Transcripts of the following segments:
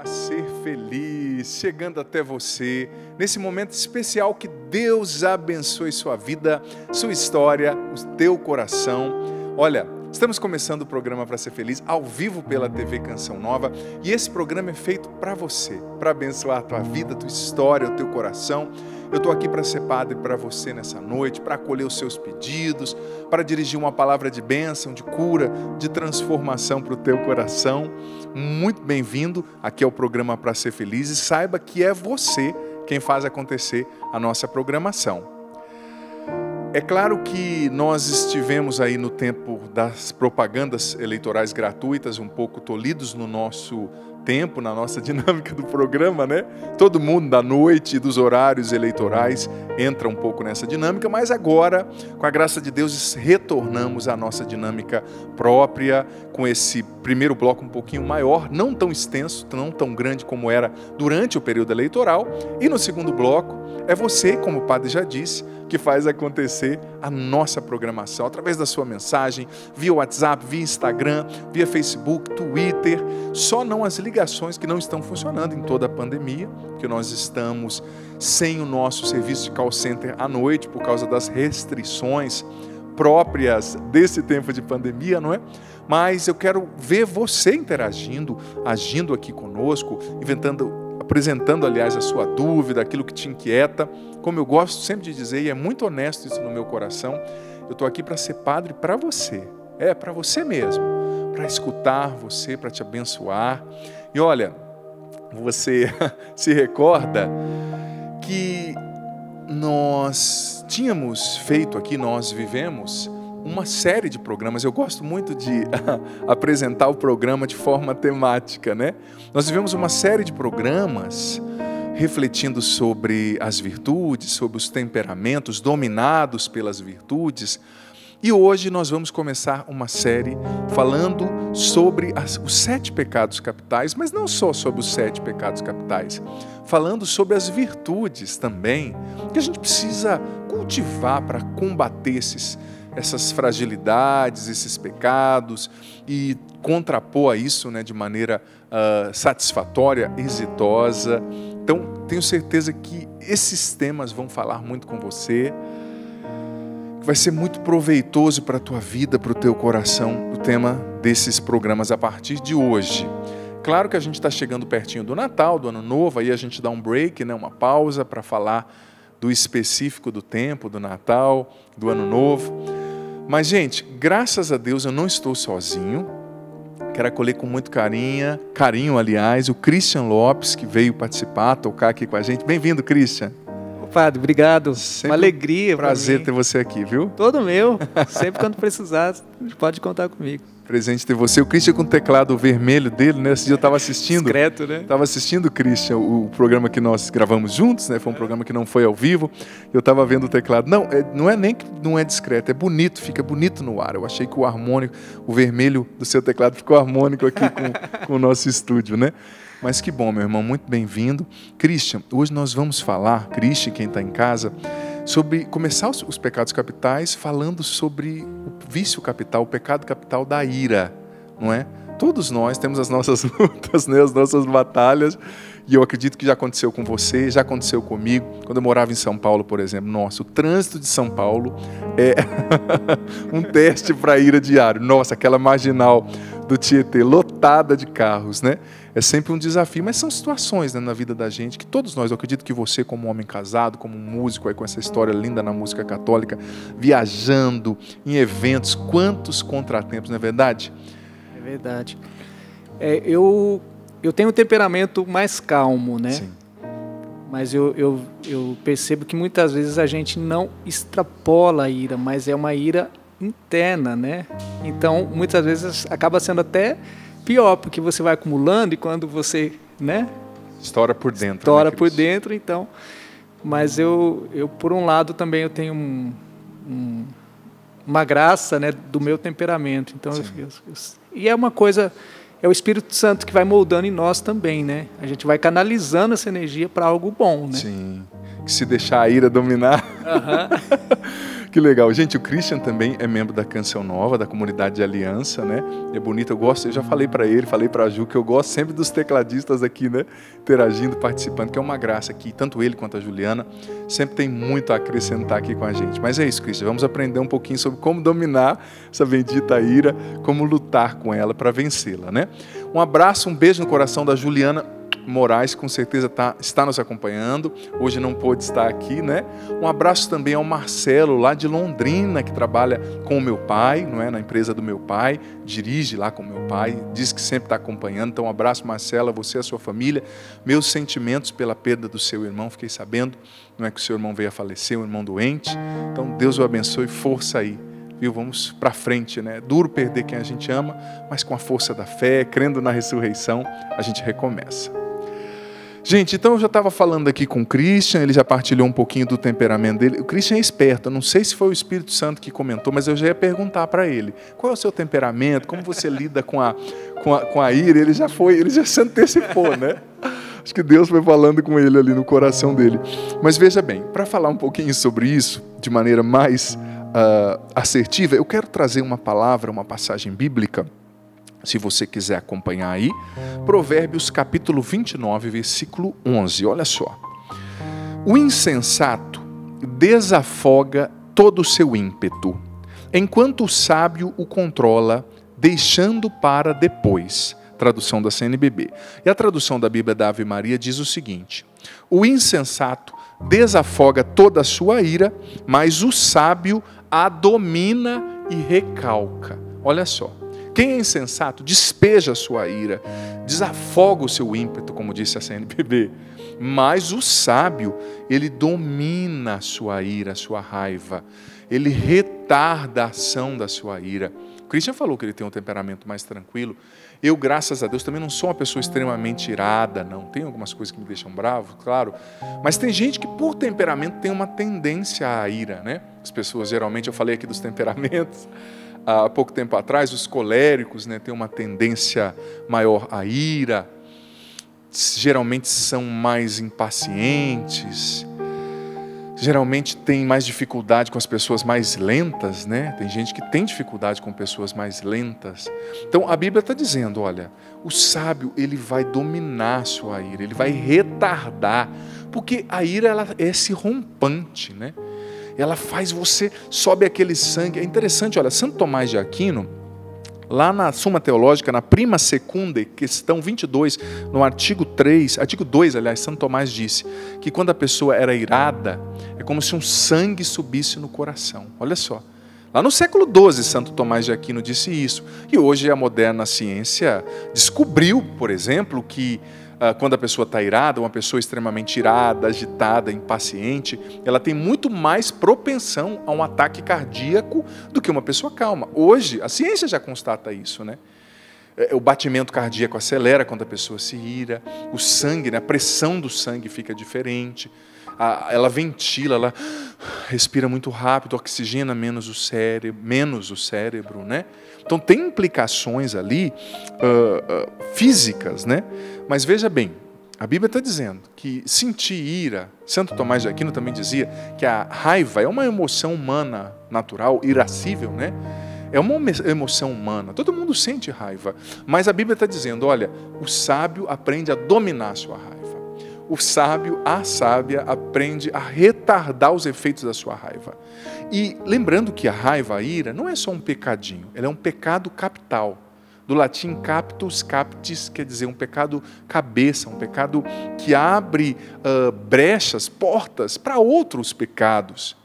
para ser feliz, chegando até você nesse momento especial que Deus abençoe sua vida, sua história, o teu coração. Olha, estamos começando o programa para ser feliz ao vivo pela TV Canção Nova e esse programa é feito para você, para abençoar a tua vida, a tua história, o teu coração. Eu estou aqui para ser padre para você nessa noite, para acolher os seus pedidos, para dirigir uma palavra de bênção, de cura, de transformação para o teu coração. Muito bem-vindo aqui ao programa Para Ser Feliz e saiba que é você quem faz acontecer a nossa programação. É claro que nós estivemos aí no tempo das propagandas eleitorais gratuitas, um pouco tolhidos no nosso tempo, na nossa dinâmica do programa, né? Todo mundo da noite e dos horários eleitorais entra um pouco nessa dinâmica, mas agora, com a graça de Deus, retornamos à nossa dinâmica própria, com esse primeiro bloco um pouquinho maior, não tão extenso, não tão grande como era durante o período eleitoral, e no segundo bloco é você, como o padre já disse, que faz acontecer a nossa programação através da sua mensagem, via WhatsApp, via Instagram, via Facebook, Twitter. Só não as ligações que não estão funcionando em toda a pandemia, que nós estamos sem o nosso serviço de call center à noite por causa das restrições próprias desse tempo de pandemia, não é? Mas eu quero ver você interagindo, agindo aqui conosco, inventando apresentando, aliás, a sua dúvida, aquilo que te inquieta. Como eu gosto sempre de dizer, e é muito honesto isso no meu coração, eu estou aqui para ser padre para você. É, para você mesmo. Para escutar você, para te abençoar. E olha, você se recorda que nós tínhamos feito aqui, nós vivemos uma série de programas. Eu gosto muito de apresentar o programa de forma temática, né? Nós vivemos uma série de programas refletindo sobre as virtudes, sobre os temperamentos dominados pelas virtudes. E hoje nós vamos começar uma série falando sobre as, os sete pecados capitais, mas não só sobre os sete pecados capitais, falando sobre as virtudes também, que a gente precisa cultivar para combater esses essas fragilidades, esses pecados e contrapor a isso né, de maneira uh, satisfatória, exitosa. Então, tenho certeza que esses temas vão falar muito com você, que vai ser muito proveitoso para a tua vida, para o teu coração, o tema desses programas a partir de hoje. Claro que a gente está chegando pertinho do Natal, do Ano Novo, aí a gente dá um break, né, uma pausa para falar do específico do tempo, do Natal, do Ano Novo. Mas, gente, graças a Deus eu não estou sozinho. Quero acolher com muito carinho, carinho, aliás, o Christian Lopes, que veio participar, tocar aqui com a gente. Bem-vindo, Christian. Padre, obrigado. Sempre Uma alegria. Prazer ter você aqui, viu? Todo meu. Sempre quando precisar, pode contar comigo presente ter você. O Christian com o teclado vermelho dele, né? Esse dia eu estava assistindo. Discreto, né? Estava assistindo, Christian, o, o, programa que nós gravamos juntos, né? Foi um programa que não foi ao vivo. Eu estava vendo o teclado. Não, é, não é nem que não é discreto, é bonito, fica bonito no ar. Eu achei que o harmônico, o vermelho do seu teclado ficou harmônico aqui com, com o nosso estúdio, né? Mas que bom, meu irmão, muito bem-vindo. Christian, hoje nós vamos falar, Christian, quem está em casa, sobre começar os, os pecados capitais falando sobre o vício capital, o pecado capital da ira, não é? Todos nós temos as nossas lutas, né, as nossas batalhas, e eu acredito que já aconteceu com você, já aconteceu comigo. Quando eu morava em São Paulo, por exemplo, nossa, o trânsito de São Paulo é um teste para ira diário. Nossa, aquela marginal do Tietê lotada de carros, né? É sempre um desafio, mas são situações né, na vida da gente que todos nós, eu acredito que você, como homem casado, como um músico aí com essa história linda na música católica, viajando em eventos, quantos contratempos, não é verdade? É verdade. É, eu, eu tenho um temperamento mais calmo, né? Sim. Mas eu, eu, eu percebo que muitas vezes a gente não extrapola a ira, mas é uma ira interna, né? Então, muitas vezes acaba sendo até pior, porque você vai acumulando e quando você, né? Estoura por dentro. Estoura né, por dentro, então. Mas eu, eu, por um lado, também eu tenho um, um, uma graça né, do meu temperamento. Então, eu, eu, e é uma coisa, é o Espírito Santo que vai moldando em nós também, né? A gente vai canalizando essa energia para algo bom, né? Sim. Que se deixar a ira dominar. Que legal. Gente, o Christian também é membro da Canção Nova, da comunidade de Aliança, né? É bonito, eu gosto, eu já falei para ele, falei para a Ju, que eu gosto sempre dos tecladistas aqui, né? Interagindo, participando, que é uma graça aqui. Tanto ele quanto a Juliana sempre tem muito a acrescentar aqui com a gente. Mas é isso, Christian. Vamos aprender um pouquinho sobre como dominar essa bendita ira, como lutar com ela para vencê-la, né? Um abraço, um beijo no coração da Juliana Moraes, com certeza tá, está nos acompanhando. Hoje não pôde estar aqui, né? Um abraço também ao Marcelo, lá de Londrina, que trabalha com o meu pai, não é? Na empresa do meu pai, dirige lá com o meu pai, diz que sempre está acompanhando. Então, um abraço, Marcela, você e a sua família. Meus sentimentos pela perda do seu irmão, fiquei sabendo, não é que o seu irmão veio a falecer, um irmão doente. Então, Deus o abençoe, força aí viu? Vamos para frente, né? É duro perder quem a gente ama, mas com a força da fé, crendo na ressurreição, a gente recomeça. Gente, então eu já estava falando aqui com o Christian, ele já partilhou um pouquinho do temperamento dele. O Christian é esperto, não sei se foi o Espírito Santo que comentou, mas eu já ia perguntar para ele: qual é o seu temperamento, como você lida com a, com, a, com a ira? Ele já foi, ele já se antecipou, né? Acho que Deus foi falando com ele ali no coração dele. Mas veja bem, para falar um pouquinho sobre isso, de maneira mais uh, assertiva, eu quero trazer uma palavra, uma passagem bíblica se você quiser acompanhar aí, Provérbios capítulo 29, versículo 11. Olha só. O insensato desafoga todo o seu ímpeto, enquanto o sábio o controla, deixando para depois. Tradução da CNBB. E a tradução da Bíblia da Ave Maria diz o seguinte: O insensato desafoga toda a sua ira, mas o sábio a domina e recalca. Olha só. Quem é insensato despeja a sua ira, desafoga o seu ímpeto, como disse a CNBB. Mas o sábio, ele domina a sua ira, a sua raiva. Ele retarda a ação da sua ira. O Christian falou que ele tem um temperamento mais tranquilo. Eu, graças a Deus, também não sou uma pessoa extremamente irada, não. Tem algumas coisas que me deixam bravo, claro. Mas tem gente que, por temperamento, tem uma tendência à ira, né? As pessoas, geralmente, eu falei aqui dos temperamentos há pouco tempo atrás, os coléricos né, têm uma tendência maior à ira, geralmente são mais impacientes, geralmente tem mais dificuldade com as pessoas mais lentas, né? Tem gente que tem dificuldade com pessoas mais lentas. Então a Bíblia está dizendo, olha, o sábio ele vai dominar a sua ira, ele vai retardar, porque a ira ela é esse rompante, né? Ela faz você, sobe aquele sangue. É interessante, olha, Santo Tomás de Aquino, lá na Suma Teológica, na prima secunda, questão 22, no artigo 3, artigo 2, aliás, Santo Tomás disse que quando a pessoa era irada, é como se um sangue subisse no coração. Olha só. Lá no século XII, Santo Tomás de Aquino disse isso. E hoje a moderna ciência descobriu, por exemplo, que quando a pessoa está irada, uma pessoa extremamente irada, agitada, impaciente, ela tem muito mais propensão a um ataque cardíaco do que uma pessoa calma. Hoje, a ciência já constata isso, né? É, o batimento cardíaco acelera quando a pessoa se ira, o sangue, né, a pressão do sangue fica diferente, ela ventila, ela respira muito rápido, oxigena menos o cérebro, menos o cérebro, né? Então tem implicações ali uh, uh, físicas, né? Mas veja bem, a Bíblia está dizendo que sentir ira, Santo Tomás de Aquino também dizia que a raiva é uma emoção humana natural, irascível, né? É uma emoção humana. Todo mundo sente raiva. Mas a Bíblia está dizendo: olha, o sábio aprende a dominar a sua raiva. O sábio, a sábia, aprende a retardar os efeitos da sua raiva. E lembrando que a raiva, a ira, não é só um pecadinho, ela é um pecado capital. Do latim captus captis, quer dizer um pecado cabeça, um pecado que abre uh, brechas, portas para outros pecados.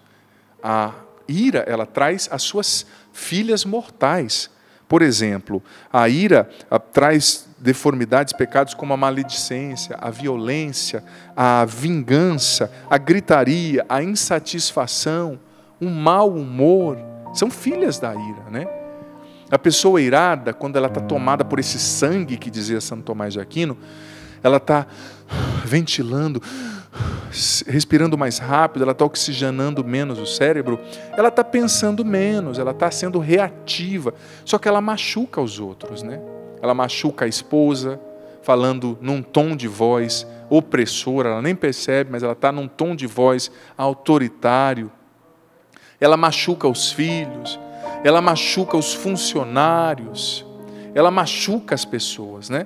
A ira, ela traz as suas filhas mortais. Por exemplo, a ira uh, traz deformidades, pecados como a maledicência, a violência, a vingança, a gritaria, a insatisfação, um mau humor, são filhas da ira, né? A pessoa irada, quando ela está tomada por esse sangue que dizia Santo Tomás de Aquino, ela está ventilando, respirando mais rápido, ela está oxigenando menos o cérebro, ela está pensando menos, ela está sendo reativa, só que ela machuca os outros, né? Ela machuca a esposa, falando num tom de voz opressor, ela nem percebe, mas ela está num tom de voz autoritário, ela machuca os filhos, ela machuca os funcionários, ela machuca as pessoas, né?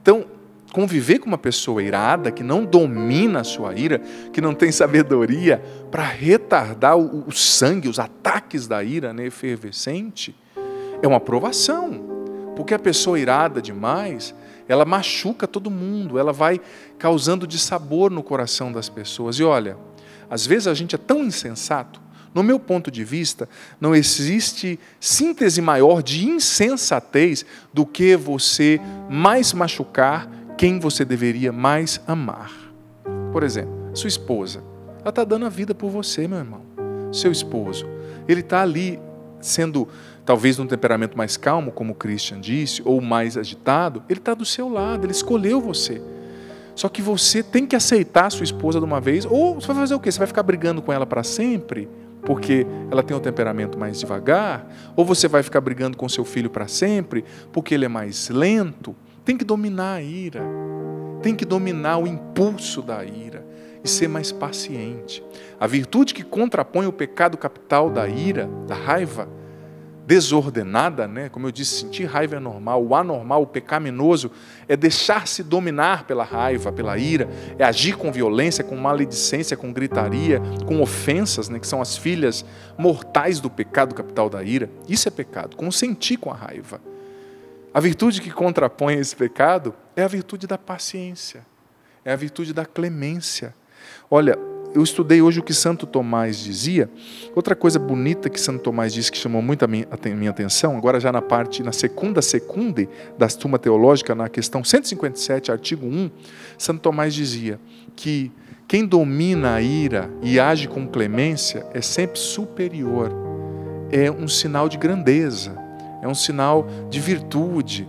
Então, conviver com uma pessoa irada, que não domina a sua ira, que não tem sabedoria para retardar o, o, sangue, os ataques da ira né, efervescente, é uma provação. Porque a pessoa irada demais, ela machuca todo mundo, ela vai causando dissabor no coração das pessoas. E olha, às vezes a gente é tão insensato, no meu ponto de vista, não existe síntese maior de insensatez do que você mais machucar quem você deveria mais amar. Por exemplo, sua esposa. Ela está dando a vida por você, meu irmão. Seu esposo. Ele está ali sendo, talvez, num temperamento mais calmo, como o Christian disse, ou mais agitado. Ele está do seu lado, ele escolheu você. Só que você tem que aceitar a sua esposa de uma vez, ou você vai fazer o quê? Você vai ficar brigando com ela para sempre? Porque ela tem um temperamento mais devagar? Ou você vai ficar brigando com seu filho para sempre? Porque ele é mais lento? Tem que dominar a ira, tem que dominar o impulso da ira e ser mais paciente. A virtude que contrapõe o pecado capital da ira, da raiva, desordenada, né? como eu disse, sentir raiva é normal, o anormal, o pecaminoso, é deixar-se dominar pela raiva, pela ira, é agir com violência, com maledicência, com gritaria, com ofensas, né? que são as filhas mortais do pecado capital da ira. Isso é pecado, consentir com a raiva. A virtude que contrapõe esse pecado é a virtude da paciência, é a virtude da clemência. Olha, eu estudei hoje o que Santo Tomás dizia. Outra coisa bonita que Santo Tomás disse que chamou muito a minha, a minha atenção, agora já na parte, na segunda secunde da Suma Teológica, na questão 157, artigo 1, Santo Tomás dizia que quem domina a ira e age com clemência é sempre superior, é um sinal de grandeza é um sinal de virtude,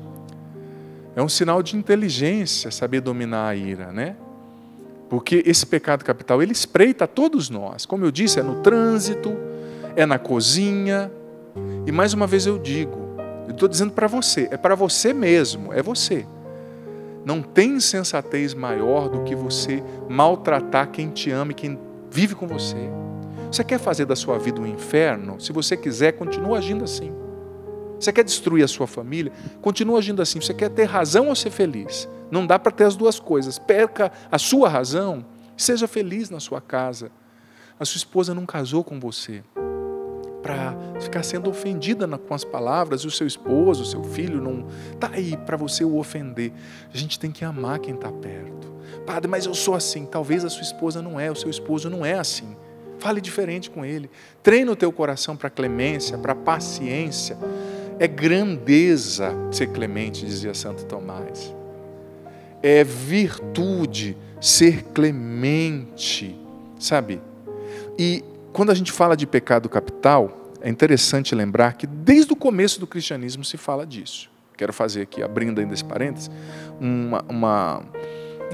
é um sinal de inteligência saber dominar a ira, né? Porque esse pecado capital, ele espreita a todos nós. Como eu disse, é no trânsito, é na cozinha. E mais uma vez eu digo, eu estou dizendo para você, é para você mesmo, é você. Não tem insensatez maior do que você maltratar quem te ama e quem vive com você. Você quer fazer da sua vida um inferno? Se você quiser, continua agindo assim. Você quer destruir a sua família? Continua agindo assim. Você quer ter razão ou ser feliz? Não dá para ter as duas coisas. Perca a sua razão, seja feliz na sua casa. A sua esposa não casou com você para ficar sendo ofendida com as palavras, e o seu esposo, o seu filho não está aí para você o ofender. A gente tem que amar quem está perto. Padre, mas eu sou assim. Talvez a sua esposa não é, o seu esposo não é assim. Fale diferente com ele. Treine o teu coração para clemência, para paciência. É grandeza ser clemente, dizia Santo Tomás. É virtude ser clemente, sabe? E quando a gente fala de pecado capital, é interessante lembrar que desde o começo do cristianismo se fala disso. Quero fazer aqui, abrindo ainda esse parênteses, uma, uma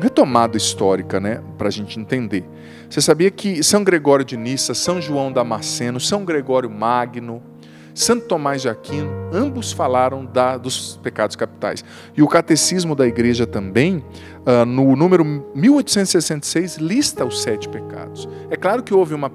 retomada histórica, né, para a gente entender. Você sabia que São Gregório de Nissa, São João Damasceno, São Gregório Magno, Santo Tomás de Aquino, ambos falaram da, dos pecados capitais. E o Catecismo da Igreja também, uh, no número 1866, lista os sete pecados. É claro que houve uma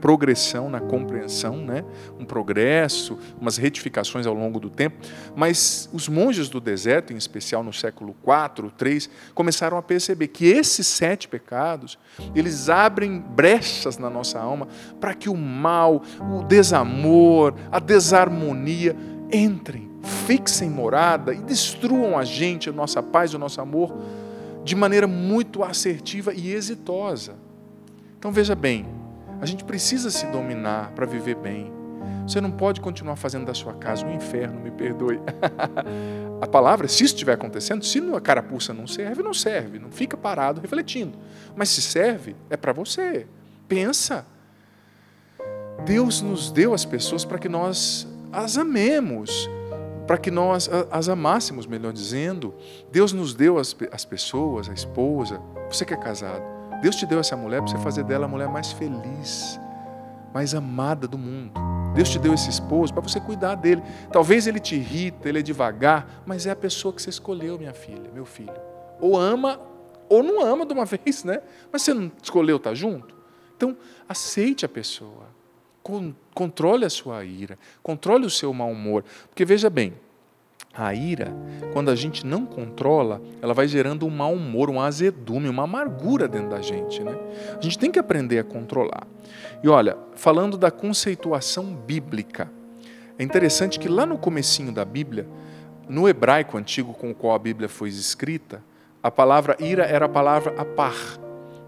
progressão na compreensão, né? Progresso, umas retificações ao longo do tempo, mas os monges do deserto, em especial no século IV, III, começaram a perceber que esses sete pecados, eles abrem brechas na nossa alma para que o mal, o desamor, a desarmonia entrem, fixem morada e destruam a gente, a nossa paz, o nosso amor, de maneira muito assertiva e exitosa. Então veja bem, a gente precisa se dominar para viver bem. Você não pode continuar fazendo da sua casa um inferno, me perdoe. a palavra, se isso estiver acontecendo, se a carapuça não serve, não serve. Não fica parado refletindo. Mas se serve, é para você. Pensa. Deus nos deu as pessoas para que nós as amemos, para que nós as amássemos, melhor dizendo. Deus nos deu as, as pessoas, a esposa. Você que é casado. Deus te deu essa mulher para você fazer dela a mulher mais feliz, mais amada do mundo. Deus te deu esse esposo para você cuidar dele. Talvez ele te irrita, ele é devagar, mas é a pessoa que você escolheu, minha filha, meu filho. Ou ama, ou não ama de uma vez, né? Mas você não escolheu estar junto? Então, aceite a pessoa. controle a sua ira, controle o seu mau humor. Porque veja bem, a ira, quando a gente não controla, ela vai gerando um mau humor, um azedume, uma amargura dentro da gente. Né? A gente tem que aprender a controlar. E olha, falando da conceituação bíblica, é interessante que lá no comecinho da Bíblia, no hebraico antigo com o qual a Bíblia foi escrita, a palavra ira era a palavra apar,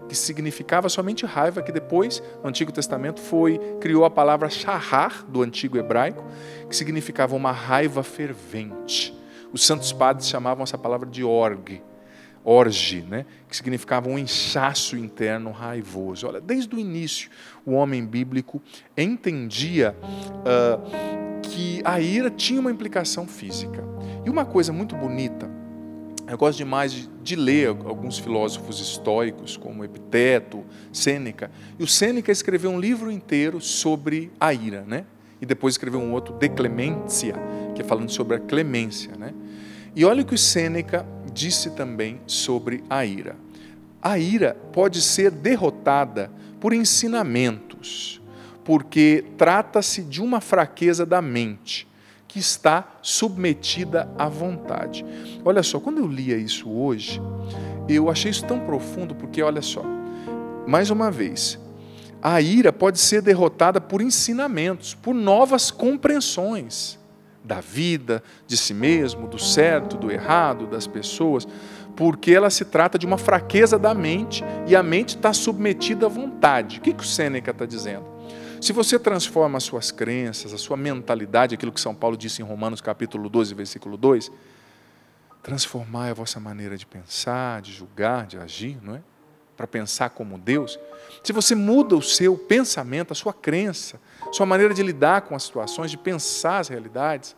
que significava somente raiva, que depois, no Antigo Testamento, foi criou a palavra shahar, do antigo hebraico, que significava uma raiva fervente. Os santos padres chamavam essa palavra de orgue, orge, né? que significava um inchaço interno raivoso. Olha, desde o início, o homem bíblico entendia uh, que a ira tinha uma implicação física. E uma coisa muito bonita eu gosto demais de, de, ler alguns filósofos estoicos, como Epiteto, Sêneca. E o Sêneca escreveu um livro inteiro sobre a ira, né? E depois escreveu um outro, De Clemência, que é falando sobre a clemência, né? E olha o que o Sêneca disse também sobre a ira. A ira pode ser derrotada por ensinamentos, porque trata-se de uma fraqueza da mente que está submetida à vontade. Olha só, quando eu lia isso hoje, eu achei isso tão profundo, porque olha só, mais uma vez, a ira pode ser derrotada por ensinamentos, por novas compreensões da vida, de si mesmo, do certo, do errado, das pessoas, porque ela se trata de uma fraqueza da mente e a mente está submetida à vontade. O que, que o Sêneca está dizendo? Se você transforma as suas crenças, a sua mentalidade, aquilo que São Paulo disse em Romanos capítulo 12, versículo 2, transformar a vossa maneira de pensar, de julgar, de agir, não é? Para pensar como Deus. Se você muda o seu pensamento, a sua crença, sua maneira de lidar com as situações, de pensar as realidades,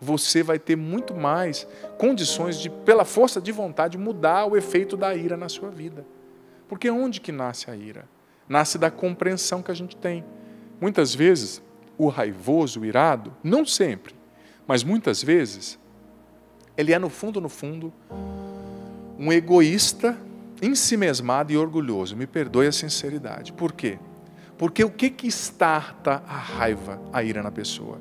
você vai ter muito mais condições de, pela força de vontade, mudar o efeito da ira na sua vida. Porque onde que nasce a ira? Nasce da compreensão que a gente tem. Muitas vezes, o raivoso, o irado, não sempre, mas muitas vezes, ele é no fundo, no fundo, um egoísta, ensimesmado e orgulhoso. Me perdoe a sinceridade. Por quê? Porque o que que starta a raiva, a ira na pessoa?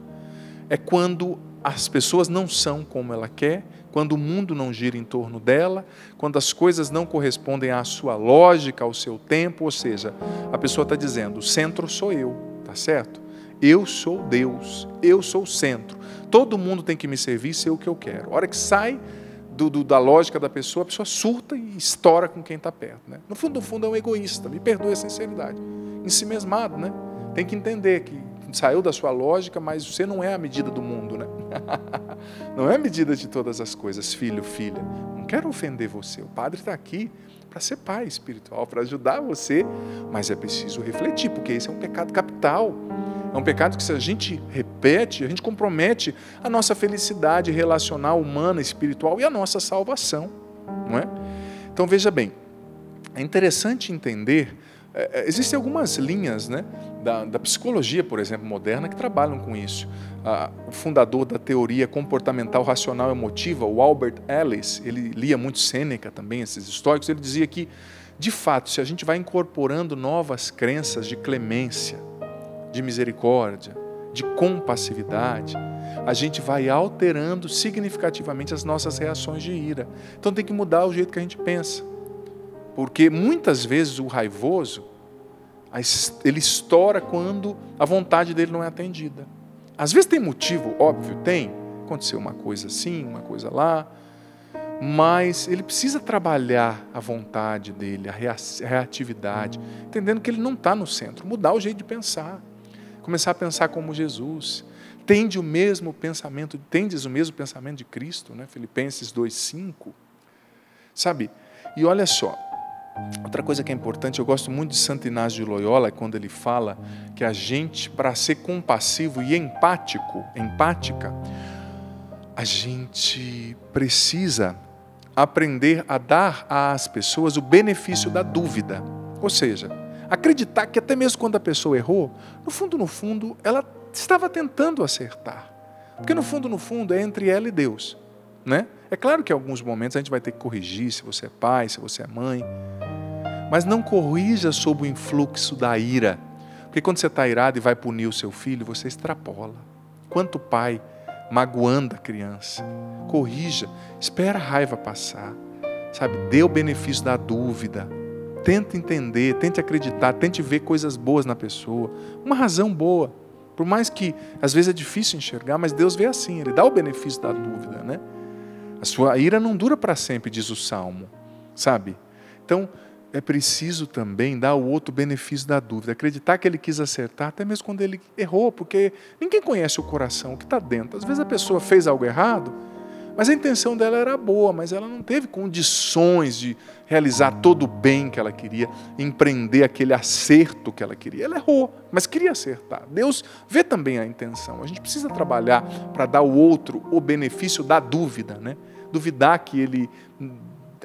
É quando as pessoas não são como ela quer, quando o mundo não gira em torno dela, quando as coisas não correspondem à sua lógica, ao seu tempo, ou seja, a pessoa está dizendo: o centro sou eu, Tá certo? Eu sou Deus, eu sou o centro. Todo mundo tem que me servir, ser o que eu quero. A hora que sai do, do, da lógica da pessoa, a pessoa surta e estoura com quem está perto. Né? No fundo, no fundo, é um egoísta, me perdoe a sinceridade. Em si mesmado, né? Tem que entender que saiu da sua lógica, mas você não é a medida do mundo, né? não é a medida de todas as coisas, filho, filha. Não quero ofender você. O padre está aqui para ser pai espiritual, para ajudar você, mas é preciso refletir, porque esse é um pecado capital. É um pecado que, se a gente repete, a gente compromete a nossa felicidade relacional, humana, espiritual e a nossa salvação. Não é? Então, veja bem, é interessante entender é, é, existem algumas linhas né, da, da, psicologia, por exemplo, moderna, que trabalham com isso. Ah, o fundador da teoria comportamental racional emotiva, o Albert Ellis, ele lia muito Sêneca também, esses históricos, ele dizia que, de fato, se a gente vai incorporando novas crenças de clemência, de misericórdia, de compassividade, a gente vai alterando significativamente as nossas reações de ira. Então tem que mudar o jeito que a gente pensa. Porque muitas vezes o raivoso, ele estoura quando a vontade dele não é atendida. Às vezes tem motivo, óbvio, tem. Aconteceu uma coisa assim, uma coisa lá. Mas ele precisa trabalhar a vontade dele, a reatividade, entendendo que ele não está no centro. Mudar o jeito de pensar. Começar a pensar como Jesus. Tende o mesmo pensamento, tendes o mesmo pensamento de Cristo, né? Filipenses 2,5. Sabe? E olha só, Outra coisa que é importante, eu gosto muito de Santo Inácio de Loyola, quando ele fala que a gente, para ser compassivo e empático, empática, a gente precisa aprender a dar às pessoas o benefício da dúvida. Ou seja, acreditar que até mesmo quando a pessoa errou, no fundo, no fundo, ela estava tentando acertar. Porque no fundo, no fundo, é entre ela e Deus. Né? É claro que em alguns momentos a gente vai ter que corrigir se você é pai, se você é mãe, mas não corrija sob o influxo da ira, Porque quando você está irado e vai punir o seu filho, você extrapola. Quanto pai magoando a criança, corrija, espera a raiva passar, sabe? Dê o benefício da dúvida, tente entender, tente acreditar, tente ver coisas boas na pessoa, uma razão boa. Por mais que às vezes é difícil enxergar, mas Deus vê assim, Ele dá o benefício da dúvida, né? A sua ira não dura para sempre, diz o Salmo, sabe? Então, é preciso também dar o outro benefício da dúvida, acreditar que ele quis acertar, até mesmo quando ele errou, porque ninguém conhece o coração, o que está dentro. Às vezes a pessoa fez algo errado, mas a intenção dela era boa, mas ela não teve condições de realizar todo o bem que ela queria, empreender aquele acerto que ela queria. Ela errou, mas queria acertar. Deus vê também a intenção. A gente precisa trabalhar para dar ao outro o benefício da dúvida, né? Duvidar que ele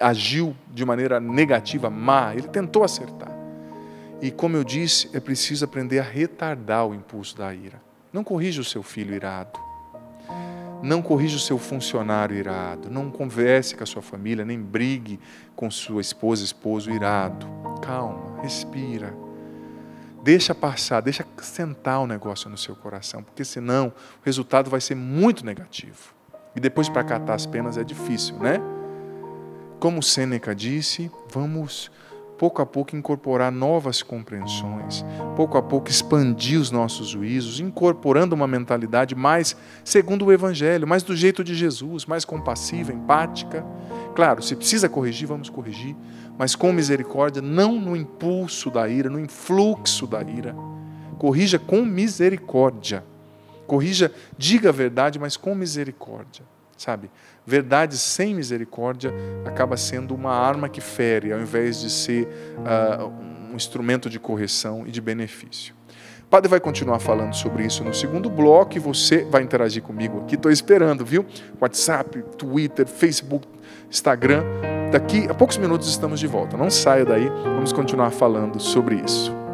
agiu de maneira negativa, má, ele tentou acertar. E como eu disse, é preciso aprender a retardar o impulso da ira. Não corrija o seu filho irado. Não corrija o seu funcionário irado. Não converse com a sua família, nem brigue com sua esposa, esposo irado. Calma, respira. Deixa passar, deixa sentar o negócio no seu coração, porque senão o resultado vai ser muito negativo. E depois para catar as penas é difícil, né? Como Sêneca disse, vamos pouco a pouco incorporar novas compreensões, pouco a pouco expandir os nossos juízos, incorporando uma mentalidade mais segundo o Evangelho, mais do jeito de Jesus, mais compassiva, empática. Claro, se precisa corrigir, vamos corrigir, mas com misericórdia, não no impulso da ira, no influxo da ira. Corrija com misericórdia. Corrija, diga a verdade, mas com misericórdia. Sabe? Verdade sem misericórdia acaba sendo uma arma que fere, ao invés de ser uh, um instrumento de correção e de benefício. O padre vai continuar falando sobre isso no segundo bloco e você vai interagir comigo aqui. Estou esperando, viu? WhatsApp, Twitter, Facebook, Instagram. Daqui a poucos minutos estamos de volta. Não saia daí, vamos continuar falando sobre isso.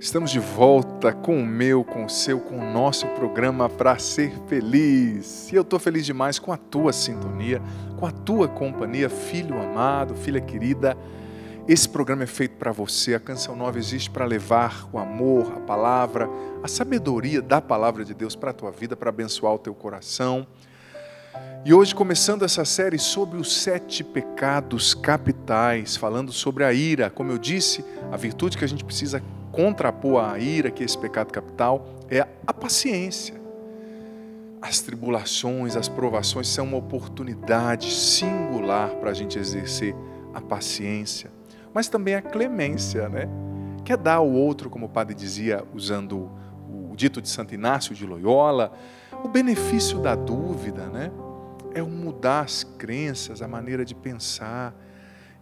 Estamos de volta com o meu, com o seu, com o nosso programa para ser feliz. E eu estou feliz demais com a tua sintonia, com a tua companhia, filho amado, filha querida. Esse programa é feito para você. A Canção Nova existe para levar o amor, a palavra, a sabedoria da palavra de Deus para a tua vida, para abençoar o teu coração. E hoje, começando essa série sobre os sete pecados capitais, falando sobre a ira. Como eu disse, a virtude que a gente precisa contrapor a ira, que é esse pecado capital, é a paciência. As tribulações, as provações são uma oportunidade singular para a gente exercer a paciência, mas também a clemência, né? Que é dar ao outro, como o padre dizia, usando o dito de Santo Inácio de Loyola, o benefício da dúvida, né? É o mudar as crenças, a maneira de pensar,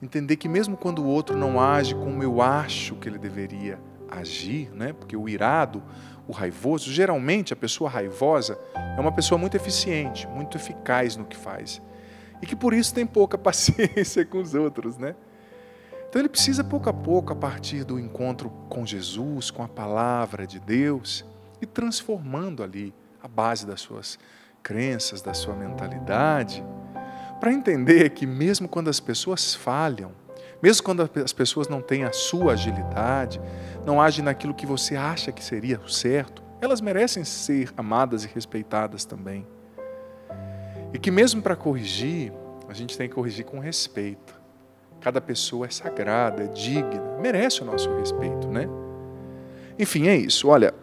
entender que mesmo quando o outro não age como eu acho que ele deveria, agir, né? porque o irado, o raivoso, geralmente a pessoa raivosa é uma pessoa muito eficiente, muito eficaz no que faz. E que por isso tem pouca paciência com os outros, né? Então ele precisa pouco a pouco, a partir do encontro com Jesus, com a palavra de Deus, e transformando ali a base das suas crenças, da sua mentalidade, para entender que mesmo quando as pessoas falham, mesmo quando as pessoas não têm a sua agilidade, não agem naquilo que você acha que seria o certo, elas merecem ser amadas e respeitadas também. E que mesmo para corrigir, a gente tem que corrigir com respeito. Cada pessoa é sagrada, é digna, merece o nosso respeito, né? Enfim, é isso. Olha,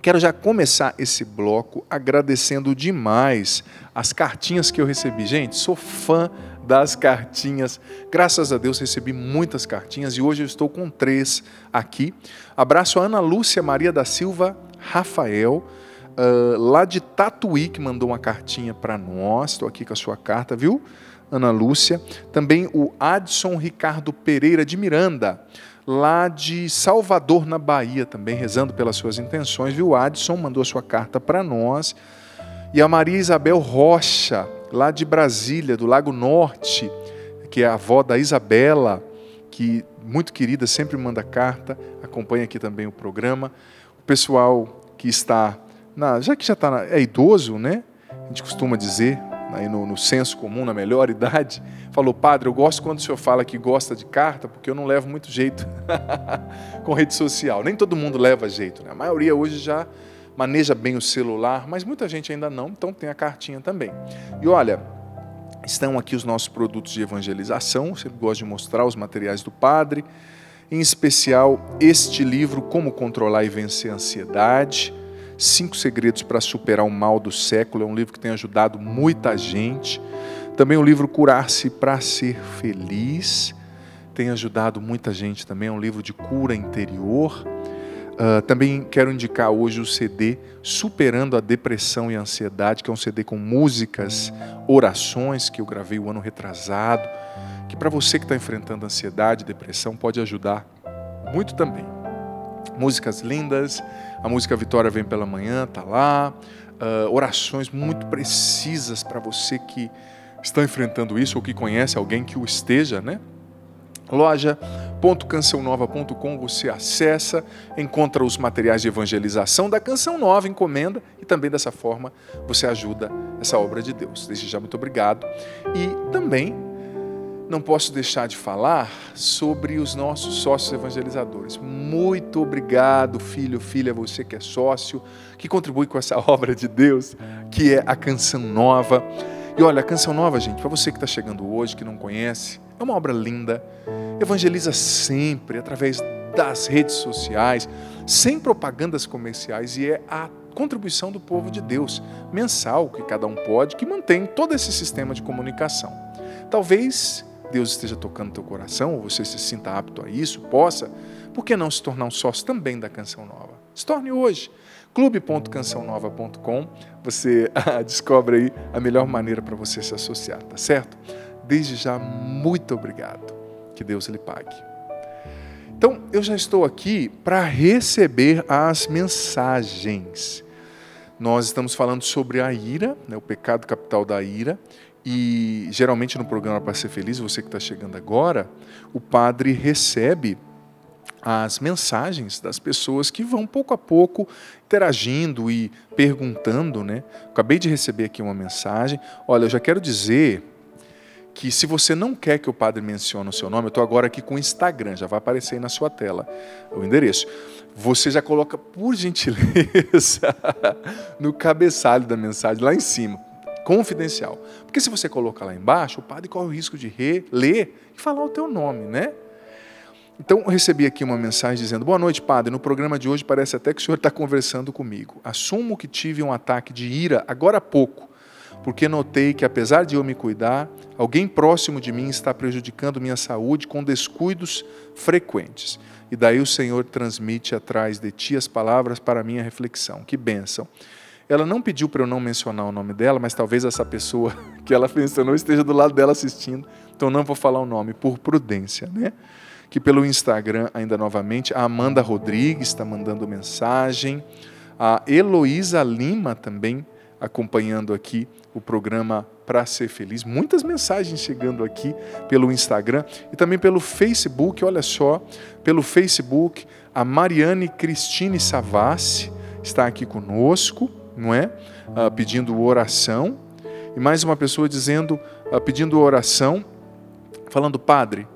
quero já começar esse bloco agradecendo demais as cartinhas que eu recebi. Gente, sou fã das cartinhas. Graças a Deus recebi muitas cartinhas e hoje eu estou com três aqui. Abraço a Ana Lúcia Maria da Silva Rafael, uh, lá de Tatuí, que mandou uma cartinha para nós. Estou aqui com a sua carta, viu? Ana Lúcia. Também o Adson Ricardo Pereira de Miranda, lá de Salvador, na Bahia, também rezando pelas suas intenções, viu? Adson mandou a sua carta para nós. E a Maria Isabel Rocha, lá de Brasília, do Lago Norte, que é a avó da Isabela, que muito querida, sempre manda carta, acompanha aqui também o programa. O pessoal que está, na, já que já está, é idoso, né? A gente costuma dizer, aí no, no senso comum, na melhor idade, falou: Padre, eu gosto quando o senhor fala que gosta de carta, porque eu não levo muito jeito com rede social. Nem todo mundo leva jeito, né? a maioria hoje já maneja bem o celular, mas muita gente ainda não, então tem a cartinha também. E olha, estão aqui os nossos produtos de evangelização, sempre gosto de mostrar os materiais do Padre, em especial este livro, Como Controlar e Vencer a Ansiedade Cinco Segredos para Superar o Mal do Século. É um livro que tem ajudado muita gente. Também o livro Curar-se para Ser Feliz. Tem ajudado muita gente também. É um livro de cura interior. Uh, também quero indicar hoje o CD Superando a Depressão e a Ansiedade, que é um CD com músicas, orações que eu gravei o ano retrasado, que para você que está enfrentando ansiedade, depressão, pode ajudar muito também. Músicas lindas, a música Vitória Vem Pela Manhã está lá. Uh, orações muito precisas para você que está enfrentando isso ou que conhece alguém que o esteja, né? loja.cançãonova.com você acessa, encontra os materiais de evangelização da Canção Nova, encomenda e também dessa forma você ajuda essa obra de Deus. Desde já muito obrigado. E também não posso deixar de falar sobre os nossos sócios evangelizadores. Muito obrigado, filho, filha, você que é sócio, que contribui com essa obra de Deus, que é a Canção Nova. E olha, a Canção Nova, gente, para você que está chegando hoje, que não conhece, é uma obra linda. Evangeliza sempre através das redes sociais, sem propagandas comerciais, e é a contribuição do povo de Deus, mensal, que cada um pode, que mantém todo esse sistema de comunicação. Talvez Deus esteja tocando teu coração, ou você se sinta apto a isso, possa, por que não se tornar um sócio também da Canção Nova? Se torne hoje. clube.cançãonova.com você descobre aí a melhor maneira para você se associar, tá certo? Desde já, muito obrigado. Que Deus lhe pague. Então, eu já estou aqui para receber as mensagens. Nós estamos falando sobre a ira, né, o pecado capital da ira, e geralmente no programa Para Ser Feliz, você que está chegando agora, o padre recebe as mensagens das pessoas que vão pouco a pouco interagindo e perguntando, né? Acabei de receber aqui uma mensagem. Olha, eu já quero dizer que se você não quer que o padre mencione o seu nome, eu estou agora aqui com o Instagram, já vai aparecer aí na sua tela o endereço. Você já coloca, por gentileza, no cabeçalho da mensagem, lá em cima confidencial. Porque se você colocar lá embaixo, o padre corre o risco de ler e falar o teu nome, né? Então, recebi aqui uma mensagem dizendo: Boa noite, padre. No programa de hoje parece até que o senhor está conversando comigo. Assumo que tive um ataque de ira agora há pouco, porque notei que, apesar de eu me cuidar, alguém próximo de mim está prejudicando minha saúde com descuidos frequentes. E daí o Senhor transmite atrás de ti as palavras para minha reflexão. Que bênção. Ela não pediu para eu não mencionar o nome dela, mas talvez essa pessoa que ela mencionou esteja do lado dela assistindo, então não vou falar o nome, por prudência, né? Que pelo Instagram, ainda novamente, a Amanda Rodrigues está mandando mensagem, a Heloísa Lima também acompanhando aqui o programa Para Ser Feliz. Muitas mensagens chegando aqui pelo Instagram e também pelo Facebook. Olha só, pelo Facebook, a Mariane Cristine Savassi está aqui conosco não é? Ah, pedindo oração. E mais uma pessoa dizendo, ah, pedindo oração, falando, Padre,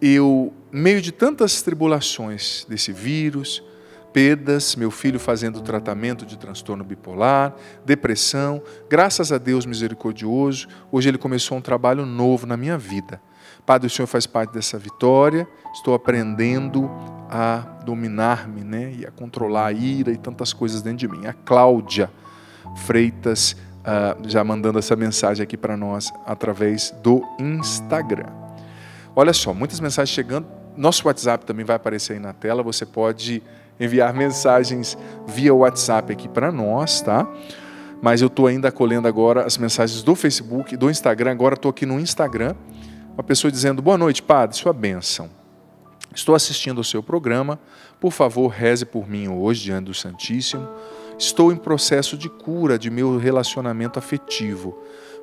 eu, meio de tantas tribulações desse vírus, perdas, meu filho fazendo tratamento de transtorno bipolar, depressão, graças a Deus misericordioso, hoje ele começou um trabalho novo na minha vida. Padre, o Senhor faz parte dessa vitória, estou aprendendo a dominar-me né, e a controlar a ira e tantas coisas dentro de mim. A Cláudia Freitas uh, já mandando essa mensagem aqui para nós através do Instagram. Olha só, muitas mensagens chegando. Nosso WhatsApp também vai aparecer aí na tela. Você pode enviar mensagens via WhatsApp aqui para nós, tá? Mas eu estou ainda acolhendo agora as mensagens do Facebook, do Instagram. Agora estou aqui no Instagram. Uma pessoa dizendo: Boa noite, Padre, sua bênção. Estou assistindo ao seu programa. Por favor, reze por mim hoje diante do Santíssimo. Estou em processo de cura de meu relacionamento afetivo,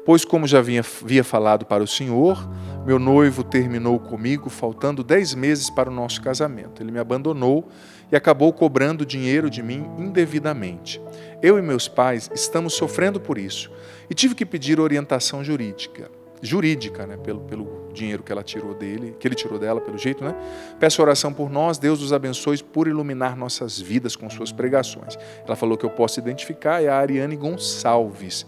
pois, como já havia, havia falado para o Senhor, meu noivo terminou comigo faltando dez meses para o nosso casamento. Ele me abandonou e acabou cobrando dinheiro de mim indevidamente. Eu e meus pais estamos sofrendo por isso e tive que pedir orientação jurídica jurídica, né, pelo, pelo dinheiro que ela tirou dele, que ele tirou dela, pelo jeito, né? Peço oração por nós, Deus os abençoe por iluminar nossas vidas com suas pregações. Ela falou que eu posso identificar é a Ariane Gonçalves.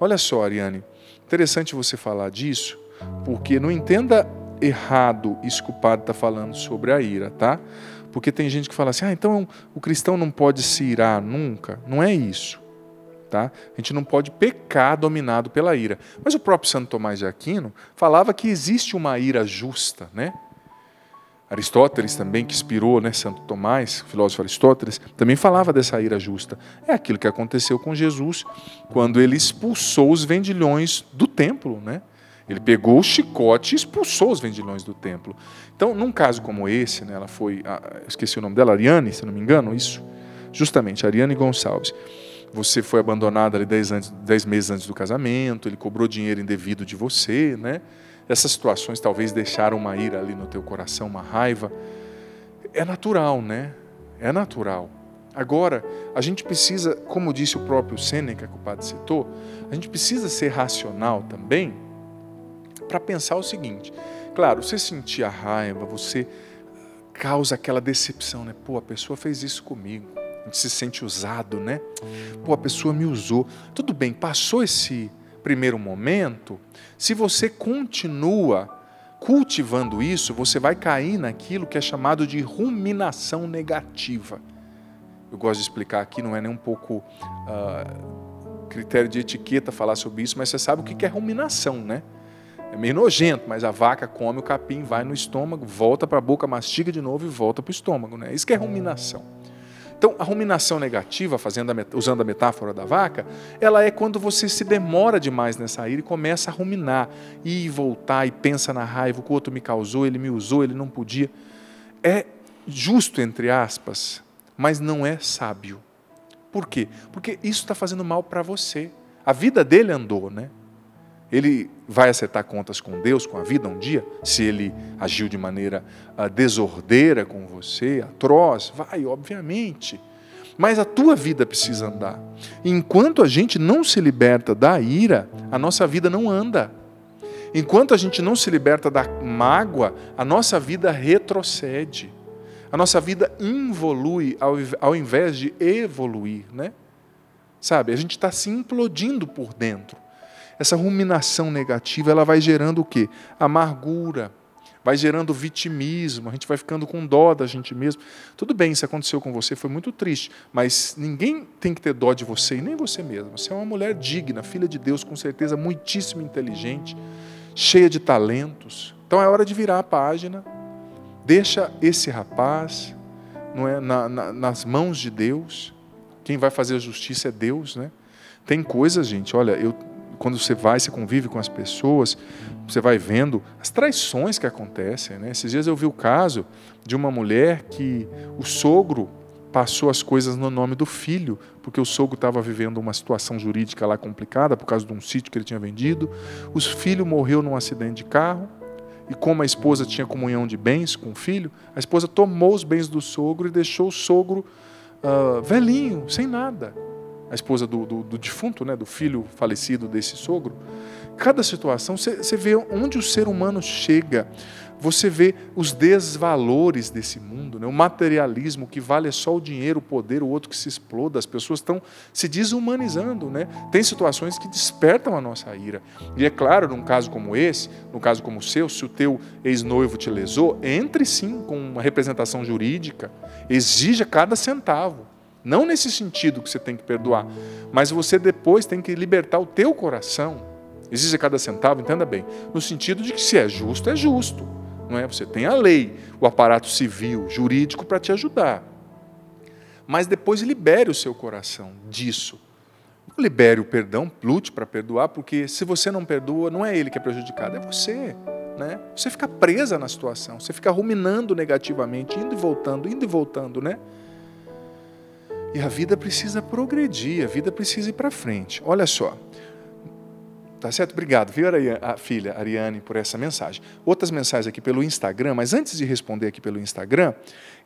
Olha só, Ariane, interessante você falar disso, porque não entenda errado isso que o padre está falando sobre a ira, tá? Porque tem gente que fala assim, ah, então o cristão não pode se irar nunca. Não é isso. Tá? A gente não pode pecar dominado pela ira. Mas o próprio Santo Tomás de Aquino falava que existe uma ira justa. Né? Aristóteles também, que inspirou né, Santo Tomás, filósofo Aristóteles, também falava dessa ira justa. É aquilo que aconteceu com Jesus quando ele expulsou os vendilhões do templo. Né? Ele pegou o chicote e expulsou os vendilhões do templo. Então, num caso como esse, né, ela foi, ah, esqueci o nome dela, Ariane, se não me engano, isso, justamente, Ariane Gonçalves você foi abandonado ali dez, dez meses antes do casamento, ele cobrou dinheiro indevido de você, né? Essas situações talvez deixaram uma ira ali no teu coração, uma raiva. É natural, né? É natural. Agora, a gente precisa, como disse o próprio Sêneca, que o padre citou, a gente precisa ser racional também para pensar o seguinte. Claro, você sentir a raiva, você causa aquela decepção, né? Pô, a pessoa fez isso comigo a gente se sente usado, né? Pô, a pessoa me usou. Tudo bem, passou esse primeiro momento. Se você continua cultivando isso, você vai cair naquilo que é chamado de ruminação negativa. Eu gosto de explicar aqui, não é nem um pouco uh, critério de etiqueta falar sobre isso, mas você sabe o que é ruminação, né? É meio nojento, mas a vaca come o capim, vai no estômago, volta para a boca, mastiga de novo e volta para o estômago. Né? Isso que é ruminação. Então, a ruminação negativa, fazendo a, usando a metáfora da vaca, ela é quando você se demora demais nessa ira e começa a ruminar, e voltar e pensa na raiva, o que o outro me causou, ele me usou, ele não podia. É justo, entre aspas, mas não é sábio. Por quê? Porque isso está fazendo mal para você. A vida dele andou, né? Ele vai acertar contas com Deus, com a vida um dia, se ele agiu de maneira uh, desordeira com você, atroz, vai, obviamente. Mas a tua vida precisa andar. enquanto a gente não se liberta da ira, a nossa vida não anda. Enquanto a gente não se liberta da mágoa, a nossa vida retrocede. A nossa vida involui ao, ao invés de evoluir, né? Sabe, a gente está se implodindo por dentro essa ruminação negativa, ela vai gerando o quê? Amargura, vai gerando vitimismo, a gente vai ficando com dó da gente mesmo. Tudo bem, isso aconteceu com você, foi muito triste, mas ninguém tem que ter dó de você, e nem você mesmo. Você é uma mulher digna, filha de Deus, com certeza muitíssimo inteligente, cheia de talentos. Então é hora de virar a página, deixa esse rapaz não é, na, na, nas mãos de Deus. Quem vai fazer a justiça é Deus, né? Tem coisas, gente, olha, eu quando você vai, você convive com as pessoas, você vai vendo as traições que acontecem. Né? Esses dias eu vi o caso de uma mulher que o sogro passou as coisas no nome do filho, porque o sogro estava vivendo uma situação jurídica lá complicada por causa de um sítio que ele tinha vendido. O filho morreu num acidente de carro. E como a esposa tinha comunhão de bens com o filho, a esposa tomou os bens do sogro e deixou o sogro uh, velhinho, sem nada a esposa do, do, do, defunto, né, do filho falecido desse sogro. Cada situação, você vê onde o ser humano chega, você vê os desvalores desse mundo, né, o materialismo que vale é só o dinheiro, o poder, o outro que se exploda, as pessoas estão se desumanizando. Né? Tem situações que despertam a nossa ira. E é claro, num caso como esse, no caso como o seu, se o teu ex-noivo te lesou, entre sim com uma representação jurídica, exija cada centavo. Não nesse sentido que você tem que perdoar, mas você depois tem que libertar o teu coração. Exige cada centavo, entenda bem, no sentido de que se é justo, é justo. Não é? Você tem a lei, o aparato civil, jurídico para te ajudar. Mas depois libere o seu coração disso. libere o perdão, lute para perdoar, porque se você não perdoa, não é ele que é prejudicado, é você. Né? Você fica presa na situação, você fica ruminando negativamente, indo e voltando, indo e voltando, né? E a vida precisa progredir, a vida precisa ir para frente. Olha só. Tá certo? Obrigado, viu, a filha Ariane, por essa mensagem. Outras mensagens aqui pelo Instagram, mas antes de responder aqui pelo Instagram,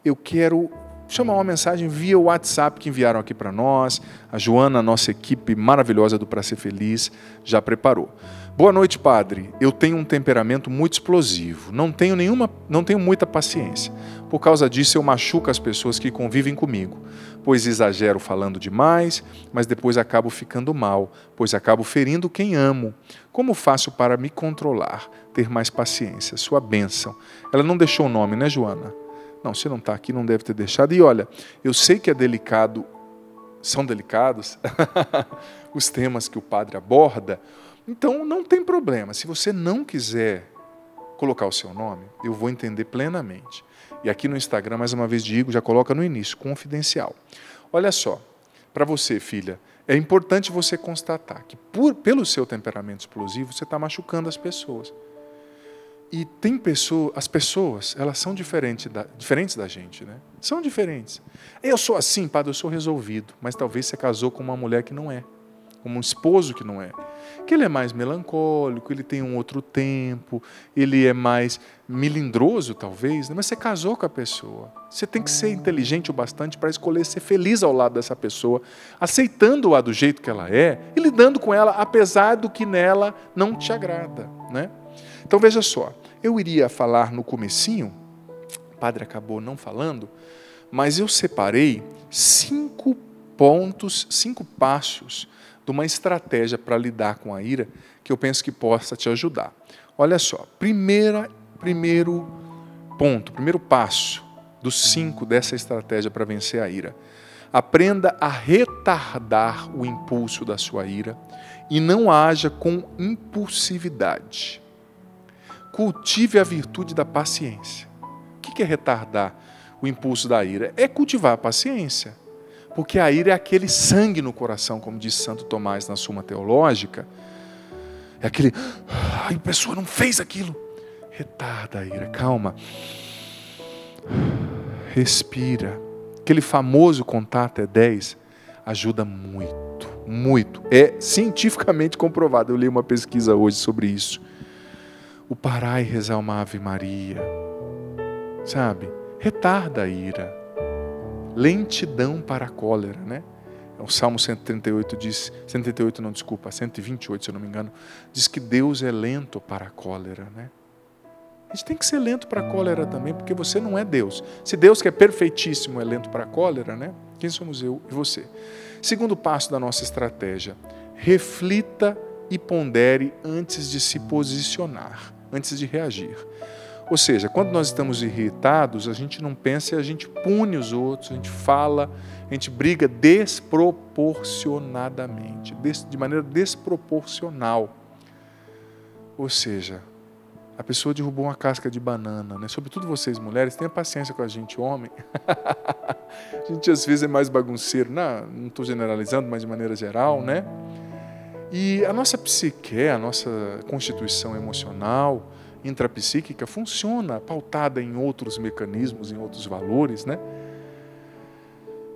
eu quero chamar uma mensagem via WhatsApp que enviaram aqui para nós. A Joana, nossa equipe maravilhosa do Pra Ser Feliz, já preparou. Boa noite, padre. Eu tenho um temperamento muito explosivo. Não tenho nenhuma, não tenho muita paciência. Por causa disso, eu machuco as pessoas que convivem comigo, pois exagero falando demais, mas depois acabo ficando mal, pois acabo ferindo quem amo. Como faço para me controlar, ter mais paciência? Sua bênção. Ela não deixou o nome, né, Joana? Não, você não está aqui, não deve ter deixado. E olha, eu sei que é delicado, são delicados os temas que o padre aborda, então não tem problema. Se você não quiser colocar o seu nome, eu vou entender plenamente. E aqui no Instagram, mais uma vez digo, já coloca no início, confidencial. Olha só, para você, filha, é importante você constatar que por, pelo seu temperamento explosivo, você está machucando as pessoas. E tem pessoas, as pessoas, elas são diferentes da, diferentes da gente, né? São diferentes. Eu sou assim, padre, eu sou resolvido, mas talvez você casou com uma mulher que não é como um esposo que não é. Que ele é mais melancólico, ele tem um outro tempo, ele é mais milindroso, talvez, né? mas você casou com a pessoa. Você tem que ser inteligente o bastante para escolher ser feliz ao lado dessa pessoa, aceitando-a do jeito que ela é e lidando com ela, apesar do que nela não te agrada. Né? Então veja só, eu iria falar no comecinho, o padre acabou não falando, mas eu separei cinco pontos, cinco passos de uma estratégia para lidar com a ira que eu penso que possa te ajudar. Olha só, primeira, primeiro ponto, primeiro passo dos cinco dessa estratégia para vencer a ira. Aprenda a retardar o impulso da sua ira e não haja com impulsividade. Cultive a virtude da paciência. O que é retardar o impulso da ira? É cultivar a paciência. Porque a ira é aquele sangue no coração, como diz Santo Tomás na Suma Teológica. É aquele, ai, a pessoa não fez aquilo. Retarda a ira, calma. Respira. Aquele famoso contato é 10 ajuda muito, muito. É cientificamente comprovado. Eu li uma pesquisa hoje sobre isso. O parar e rezar uma Ave Maria, sabe? Retarda a ira lentidão para a cólera, né? O Salmo 138 diz, 138 não, desculpa, 128, se eu não me engano, diz que Deus é lento para a cólera, né? A gente tem que ser lento para a cólera também, porque você não é Deus. Se Deus que é perfeitíssimo é lento para a cólera, né? Quem somos eu e você? Segundo passo da nossa estratégia, reflita e pondere antes de se posicionar, antes de reagir. Ou seja, quando nós estamos irritados, a gente não pensa e a gente pune os outros, a gente fala, a gente briga desproporcionadamente, de maneira desproporcional. Ou seja, a pessoa derrubou uma casca de banana, né? Sobretudo vocês mulheres, tenha paciência com a gente homem. a gente às vezes é mais bagunceiro, não estou generalizando, mas de maneira geral, né? E a nossa psique, a nossa constituição emocional, intrapsíquica funciona pautada em outros mecanismos, em outros valores, né?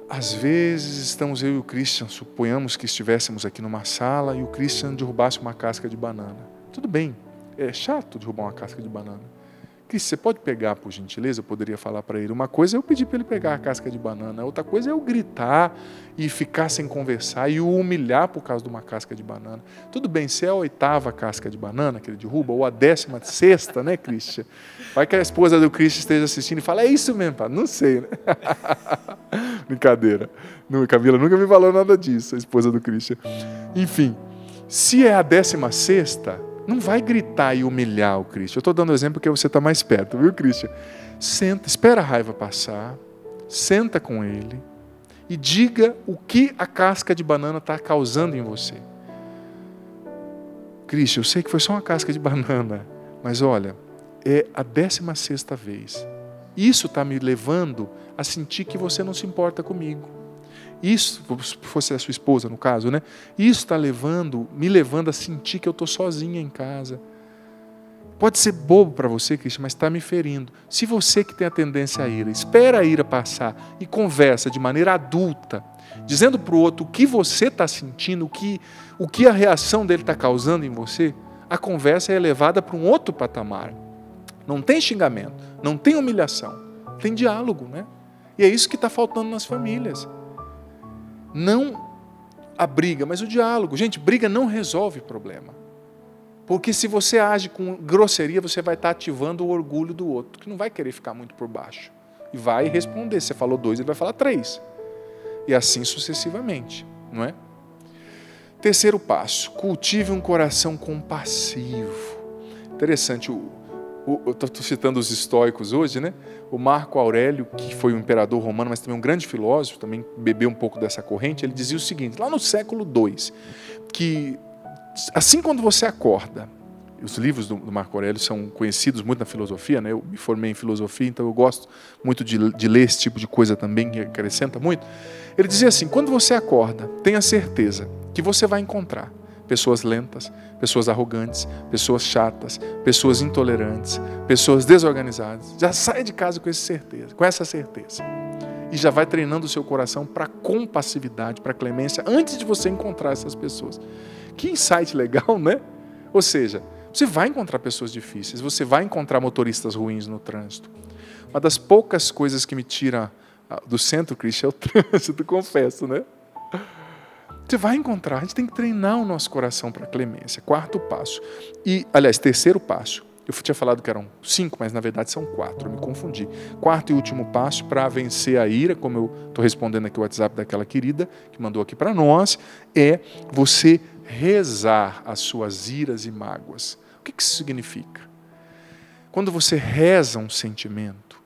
Às vezes estamos eu e o Christian, suponhamos que estivéssemos aqui numa sala e o Christian derrubasse uma casca de banana. Tudo bem, é chato derrubar uma casca de banana. Cris, você pode pegar, por gentileza? Eu poderia falar para ele. Uma coisa é eu pedir para ele pegar a casca de banana, outra coisa é eu gritar e ficar sem conversar e o humilhar por causa de uma casca de banana. Tudo bem, se é a oitava casca de banana que ele derruba, ou a décima sexta, né, Cristian? Vai que a esposa do Cristian esteja assistindo e fala, é isso mesmo, pá. não sei, né? Brincadeira. Camila nunca me falou nada disso, a esposa do Cristian. Enfim, se é a décima sexta, não vai gritar e humilhar o Cristian. Eu estou dando exemplo porque você está mais perto, viu, Cristian? Senta, espera a raiva passar, senta com ele e diga o que a casca de banana está causando em você. Cristian, eu sei que foi só uma casca de banana, mas olha, é a décima sexta vez. Isso está me levando a sentir que você não se importa comigo. Isso, se fosse a sua esposa no caso, né? Isso está levando, me levando a sentir que eu estou sozinha em casa. Pode ser bobo para você, Cristian, mas está me ferindo. Se você que tem a tendência à ira, espera a ira passar e conversa de maneira adulta, dizendo para o outro o que você está sentindo, o que, o que a reação dele está causando em você, a conversa é levada para um outro patamar. Não tem xingamento, não tem humilhação, tem diálogo, né? E é isso que está faltando nas famílias. Não a briga, mas o diálogo. Gente, briga não resolve problema. Porque se você age com grosseria, você vai estar ativando o orgulho do outro, que não vai querer ficar muito por baixo. E vai responder. Você falou dois, ele vai falar três. E assim sucessivamente, não é? Terceiro passo: cultive um coração compassivo. Interessante, o, estou citando os estoicos hoje, né? O Marco Aurélio, que foi um imperador romano, mas também um grande filósofo, também bebeu um pouco dessa corrente, ele dizia o seguinte, lá no século II, que assim quando você acorda, os livros do, Marco Aurélio são conhecidos muito na filosofia, né? eu me formei em filosofia, então eu gosto muito de, de ler esse tipo de coisa também, que acrescenta muito. Ele dizia assim: quando você acorda, tenha certeza que você vai encontrar pessoas lentas, pessoas arrogantes, pessoas chatas, pessoas intolerantes, pessoas desorganizadas. Já sai de casa com certeza, com essa certeza. E já vai treinando o seu coração para compassividade, para clemência, antes de você encontrar essas pessoas. Que insight legal, né? Ou seja, você vai encontrar pessoas difíceis, você vai encontrar motoristas ruins no trânsito. Uma das poucas coisas que me tira ah, do centro, Cristian, é o trânsito, confesso, né? Você vai encontrar, a gente tem que treinar o nosso coração para a clemência. Quarto passo. E, aliás, terceiro passo. Eu tinha falado que eram cinco, mas na verdade são quatro, eu me confundi. Quarto e último passo para vencer a ira, como eu estou respondendo aqui o WhatsApp daquela querida que mandou aqui para nós, é você rezar as suas iras e mágoas. O que isso significa? Quando você reza um sentimento,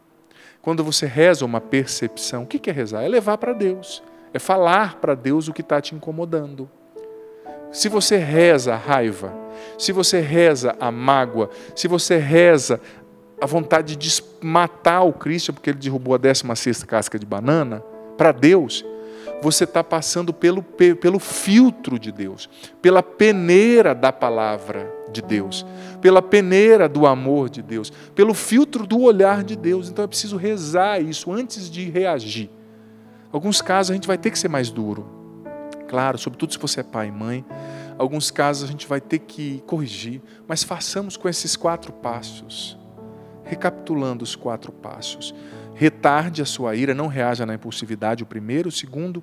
quando você reza uma percepção, o que é rezar? É levar para Deus. É falar para Deus o que está te incomodando. Se você reza a raiva, se você reza a mágoa, se você reza a vontade de matar o Cristo porque ele derrubou a 16 casca de banana, para Deus, você está passando pelo, pelo filtro de Deus, pela peneira da palavra de Deus, pela peneira do amor de Deus, pelo filtro do olhar de Deus. Então é preciso rezar isso antes de reagir. Alguns casos a gente vai ter que ser mais duro. Claro, sobretudo se você é pai e mãe. Alguns casos a gente vai ter que corrigir, mas façamos com esses quatro passos. Recapitulando os quatro passos. Retarde a sua ira, não reaja na impulsividade, o primeiro. O segundo,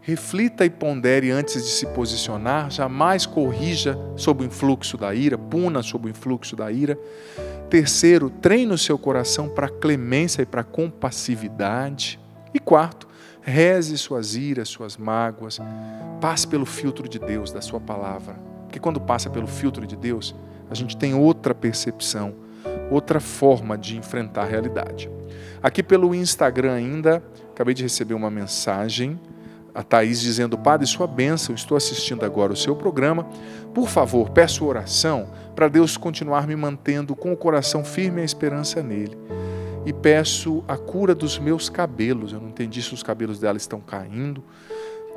reflita e pondere antes de se posicionar, jamais corrija sob o influxo da ira, puna sob o influxo da ira. Terceiro, treine o seu coração para clemência e para compassividade. E quarto, Reze suas iras, suas mágoas. Passe pelo filtro de Deus, da Sua palavra. Porque quando passa pelo filtro de Deus, a gente tem outra percepção, outra forma de enfrentar a realidade. Aqui pelo Instagram ainda, acabei de receber uma mensagem. A Thaís dizendo, Padre, sua bênção, estou assistindo agora o seu programa. Por favor, peço oração para Deus continuar me mantendo com o coração firme e a esperança nele e peço a cura dos meus cabelos. Eu não entendi se os cabelos dela estão caindo.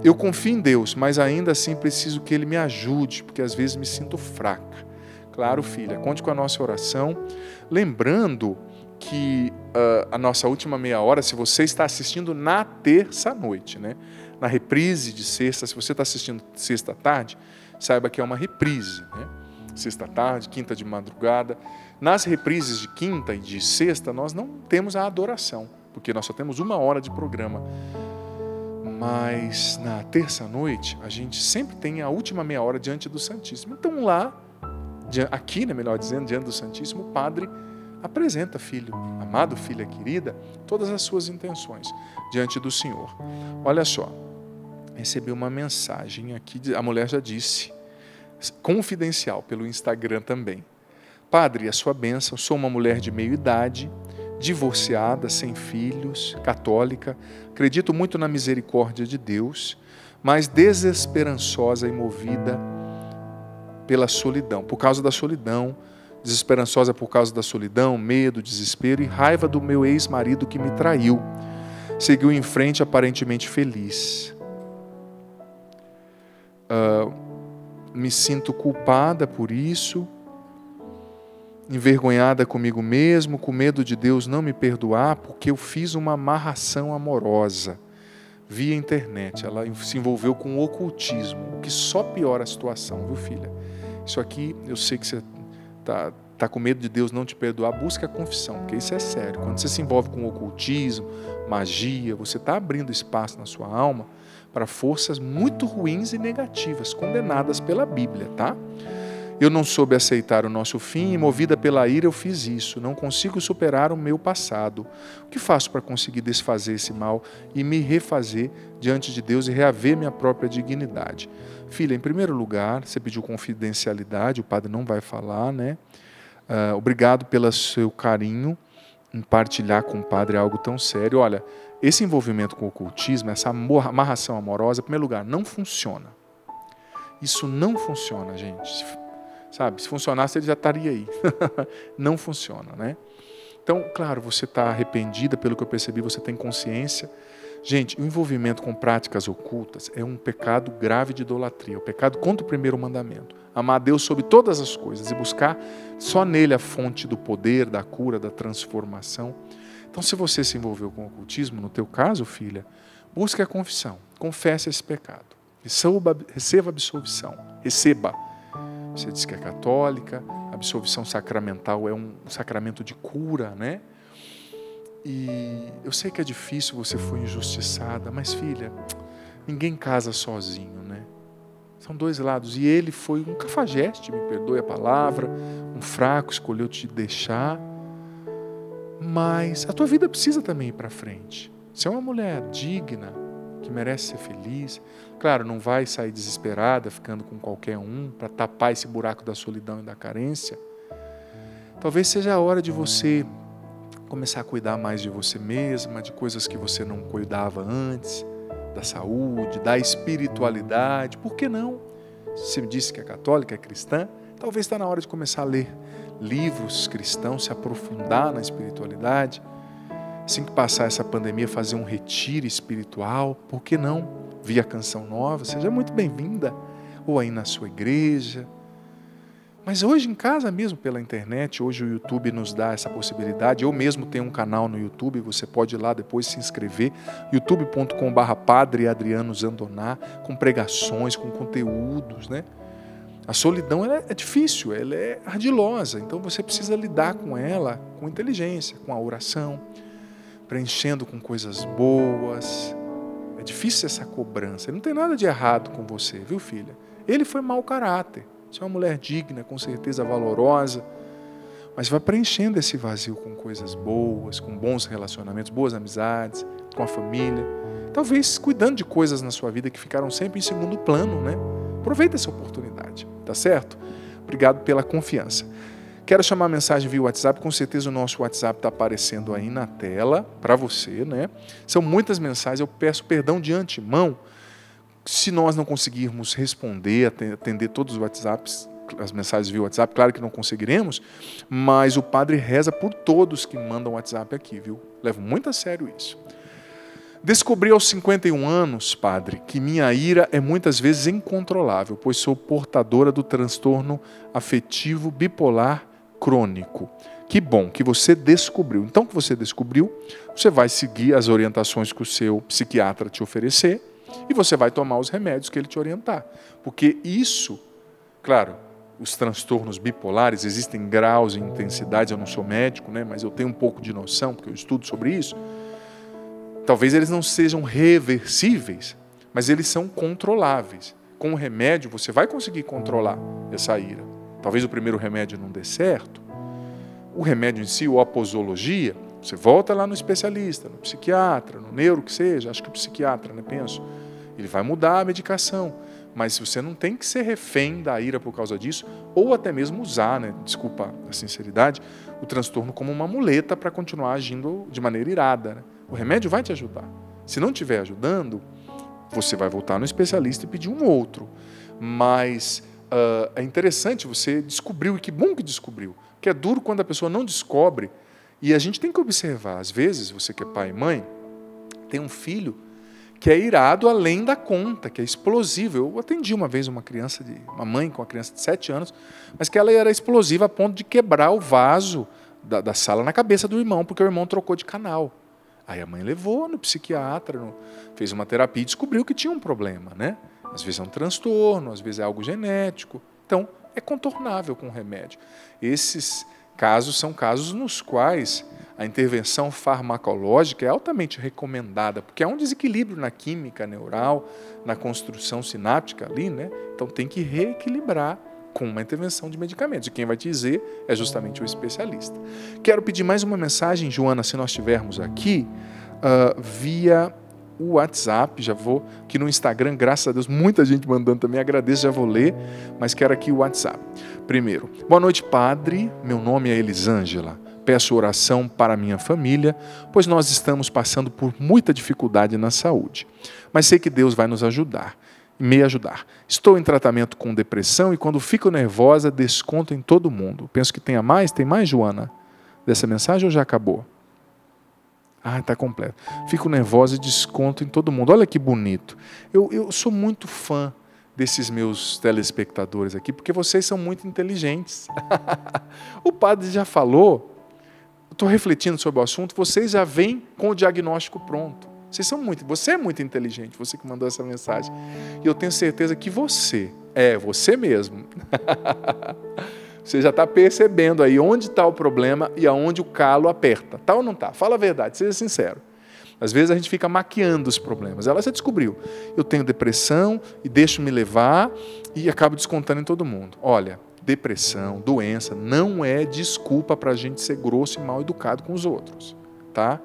Eu confio em Deus, mas ainda assim preciso que Ele me ajude, porque às vezes me sinto fraca. Claro, filha, conte com a nossa oração. Lembrando que uh, a nossa última meia hora, se você está assistindo na terça-noite, né? na reprise de sexta, se você está assistindo sexta-tarde, saiba que é uma reprise. Né? Sexta-tarde, quinta de madrugada. Nas reprises de quinta e de sexta, nós não temos a adoração, porque nós só temos uma hora de programa. Mas na terça-noite, a gente sempre tem a última meia hora diante do Santíssimo. Então lá, aqui, né, melhor dizendo, diante do Santíssimo, o Padre apresenta, filho, amado filha querida, todas as suas intenções diante do Senhor. Olha só, recebi uma mensagem aqui, a mulher já disse, confidencial pelo Instagram também. Padre, a sua bênção, sou uma mulher de meia idade, divorciada, sem filhos, católica, acredito muito na misericórdia de Deus, mas desesperançosa e movida pela solidão, por causa da solidão, desesperançosa por causa da solidão, medo, desespero e raiva do meu ex-marido que me traiu. Seguiu em frente aparentemente feliz. Uh, me sinto culpada por isso envergonhada comigo mesmo, com medo de Deus não me perdoar, porque eu fiz uma amarração amorosa via internet. Ela se envolveu com o ocultismo, o que só piora a situação, viu, filha? Isso aqui eu sei que você está está com medo de Deus não te perdoar, busca a confissão, porque isso é sério. Quando você se envolve com ocultismo, magia, você está abrindo espaço na sua alma para forças muito ruins e negativas, condenadas pela Bíblia, tá? Eu não soube aceitar o nosso fim e, movida pela ira, eu fiz isso. Não consigo superar o meu passado. O que faço para conseguir desfazer esse mal e me refazer diante de Deus e reaver minha própria dignidade? Filha, em primeiro lugar, você pediu confidencialidade, o padre não vai falar, né? Uh, obrigado pelo seu carinho em partilhar com o padre algo tão sério. Olha, esse envolvimento com o ocultismo, essa amarração amorosa, em primeiro lugar, não funciona. Isso não funciona, gente. Sabe, se funcionasse ele já estaria aí. não funciona, né? Então, claro, você está arrependida, pelo que eu percebi, você tem consciência. Gente, o envolvimento com práticas ocultas é um pecado grave de idolatria, o pecado contra o primeiro mandamento. Amar Deus sobre todas as coisas e buscar só nele a fonte do poder, da cura, da transformação. Então, se você se envolveu com o ocultismo, no teu caso, filha, busque a confissão, confesse esse pecado, receba, receba absolvição, receba você diz que é católica, a absolvição sacramental é um sacramento de cura, né? E eu sei que é difícil, você foi injustiçada, mas filha, ninguém casa sozinho, né? São dois lados. E ele foi um cafajeste, me perdoe a palavra, um fraco, escolheu te deixar. Mas a tua vida precisa também ir para frente. Você é uma mulher digna, que merece ser feliz. Claro, não vai sair desesperada, ficando com qualquer um, para tapar esse buraco da solidão e da carência. Talvez seja a hora de você começar a cuidar mais de você mesma, de coisas que você não cuidava antes, da saúde, da espiritualidade. Por que não? Você me disse que é católica, é cristã, talvez está na hora de começar a ler livros cristãos, se aprofundar na espiritualidade assim que passar essa pandemia, fazer um retiro espiritual, por que não? Via Canção Nova, seja muito bem-vinda, ou aí na sua igreja. Mas hoje em casa mesmo, pela internet, hoje o YouTube nos dá essa possibilidade. Eu mesmo tenho um canal no YouTube, você pode ir lá depois se inscrever, youtube.com.br Padre Adriano Zandoná, com pregações, com conteúdos, né? A solidão é difícil, ela é ardilosa, então você precisa lidar com ela com inteligência, com a oração, preenchendo com coisas boas. É difícil essa cobrança. Não tem nada de errado com você, viu, filha? Ele foi mau caráter. Você é uma mulher digna, com certeza valorosa. Mas vai preenchendo esse vazio com coisas boas, com bons relacionamentos, boas amizades, com a família. Talvez cuidando de coisas na sua vida que ficaram sempre em segundo plano, né? Aproveita essa oportunidade, tá certo? Obrigado pela confiança. Quero chamar a mensagem via WhatsApp, com certeza o nosso WhatsApp está aparecendo aí na tela para você, né? São muitas mensagens, eu peço perdão de antemão se nós não conseguirmos responder, atender todos os WhatsApps, as mensagens via WhatsApp, claro que não conseguiremos, mas o padre reza por todos que mandam WhatsApp aqui, viu? Levo muito a sério isso. Descobri aos 51 anos, padre, que minha ira é muitas vezes incontrolável, pois sou portadora do transtorno afetivo bipolar crônico. Que bom que você descobriu. Então que você descobriu, você vai seguir as orientações que o seu psiquiatra te oferecer e você vai tomar os remédios que ele te orientar. Porque isso, claro, os transtornos bipolares existem graus e intensidades, eu não sou médico, né, mas eu tenho um pouco de noção, porque eu estudo sobre isso. Talvez eles não sejam reversíveis, mas eles são controláveis. Com o remédio você vai conseguir controlar essa ira. Talvez o primeiro remédio não dê certo. O remédio em si, ou a posologia, você volta lá no especialista, no psiquiatra, no neuro que seja, acho que o psiquiatra, né, penso. Ele vai mudar a medicação, mas você não tem que ser refém da ira por causa disso, ou até mesmo usar, né, desculpa a sinceridade, o transtorno como uma muleta para continuar agindo de maneira irada. Né? O remédio vai te ajudar. Se não estiver ajudando, você vai voltar no especialista e pedir um outro. Mas uh, é interessante, você descobriu, e que bom que descobriu. Que é duro quando a pessoa não descobre. E a gente tem que observar, às vezes, você que é pai e mãe, tem um filho que é irado além da conta, que é explosivo. Eu atendi uma vez uma criança, de, uma mãe com uma criança de 7 anos, mas que ela era explosiva a ponto de quebrar o vaso da, da sala na cabeça do irmão, porque o irmão trocou de canal. Aí a mãe levou no psiquiatra, no, fez uma terapia e descobriu que tinha um problema, né? Às vezes é um transtorno, às vezes é algo genético. Então, é contornável com remédio. Esses casos são casos nos quais a intervenção farmacológica é altamente recomendada, porque há um desequilíbrio na química neural, na construção sináptica ali, né? Então tem que reequilibrar com uma intervenção de medicamentos. E quem vai te dizer é justamente o especialista. Quero pedir mais uma mensagem, Joana, se nós estivermos aqui, uh, via o WhatsApp, já vou aqui no Instagram, graças a Deus, muita gente mandando também, agradeço, já vou ler, mas quero aqui o WhatsApp. Primeiro, boa noite, padre, meu nome é Elisângela. Peço oração para minha família, pois nós estamos passando por muita dificuldade na saúde. Mas sei que Deus vai nos ajudar, me ajudar. Estou em tratamento com depressão e quando fico nervosa, desconto em todo mundo. Penso que tenha mais, tem mais, Joana? Dessa mensagem ou já acabou? Ah, está completo. Fico nervosa e desconto em todo mundo. Olha que bonito. Eu, eu sou muito fã desses meus telespectadores aqui, porque vocês são muito inteligentes. o padre já falou estou refletindo sobre o assunto, vocês já vêm com o diagnóstico pronto. Vocês são muito, você é muito inteligente, você que mandou essa mensagem. E eu tenho certeza que você, é você mesmo. você já está percebendo aí onde está o problema e aonde o calo aperta. Tá ou não tá? Fala a verdade, seja sincero. Às vezes a gente fica maquiando os problemas. Ela já descobriu. Eu tenho depressão e deixo me levar e acabo descontando em todo mundo. Olha, depressão, doença, não é desculpa para a gente ser grosso e mal educado com os outros, tá?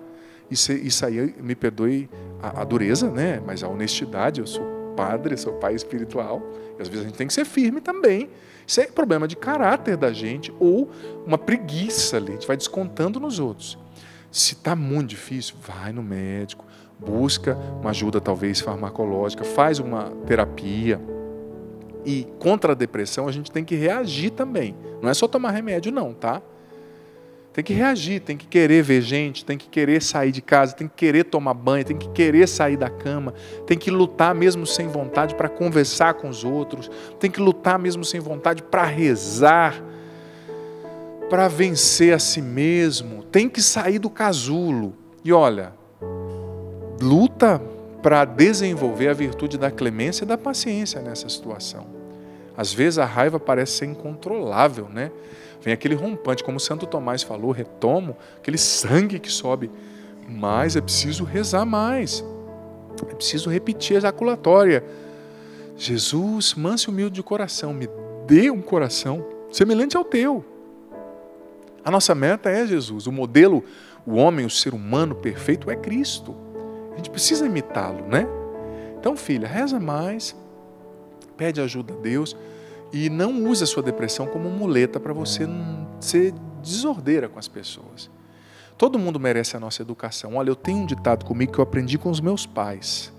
Isso, isso aí, me perdoe a, a, dureza, né? Mas a honestidade, eu sou padre, sou pai espiritual, e às vezes a gente tem que ser firme também. Isso é problema de caráter da gente ou uma preguiça ali, a gente vai descontando nos outros. Se está muito difícil, vai no médico, busca uma ajuda talvez farmacológica, faz uma terapia, e contra a depressão, a gente tem que reagir também. Não é só tomar remédio, não, tá? Tem que reagir, tem que querer ver gente, tem que querer sair de casa, tem que querer tomar banho, tem que querer sair da cama, tem que lutar mesmo sem vontade para conversar com os outros, tem que lutar mesmo sem vontade para rezar, para vencer a si mesmo, tem que sair do casulo. E olha, luta para desenvolver a virtude da clemência e da paciência nessa situação. Às vezes a raiva parece ser incontrolável, né? Vem aquele rompante, como Santo Tomás falou, retomo, aquele sangue que sobe. Mas é preciso rezar mais. É preciso repetir a ejaculatória. Jesus, manso e humilde de coração, me dê um coração semelhante ao teu. A nossa meta é Jesus. O modelo, o homem, o ser humano perfeito é Cristo. A gente precisa imitá-lo, né? Então, filha, reza mais, pede ajuda a Deus e não use a sua depressão como muleta para você ser desordeira com as pessoas. Todo mundo merece a nossa educação. Olha, eu tenho um ditado comigo que eu aprendi com os meus pais.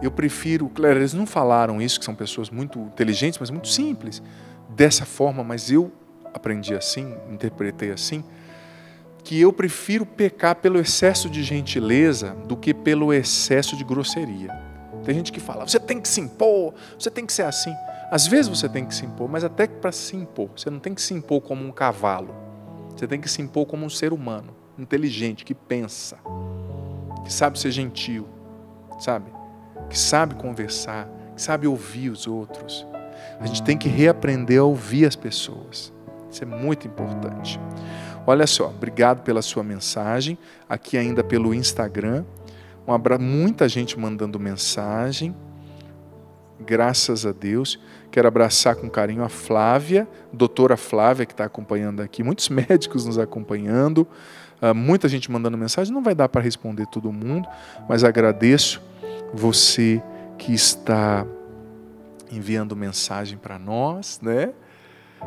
Eu prefiro, claro, eles não falaram isso, que são pessoas muito inteligentes, mas muito simples, dessa forma, mas eu aprendi assim, interpretei assim que eu prefiro pecar pelo excesso de gentileza do que pelo excesso de grosseria. Tem gente que fala, você tem que se impor, você tem que ser assim. Às vezes você tem que se impor, mas até para se impor, você não tem que se impor como um cavalo. Você tem que se impor como um ser humano, inteligente, que pensa, que sabe ser gentil, sabe? Que sabe conversar, que sabe ouvir os outros. A gente tem que reaprender a ouvir as pessoas. Isso é muito importante. Olha só, obrigado pela sua mensagem, aqui ainda pelo Instagram. Um. Muita gente mandando mensagem. Graças a Deus. Quero abraçar com carinho a Flávia, doutora Flávia, que está acompanhando aqui. Muitos médicos nos acompanhando. Uh, muita gente mandando mensagem. Não vai dar para responder todo mundo, mas agradeço você que está enviando mensagem para nós, né?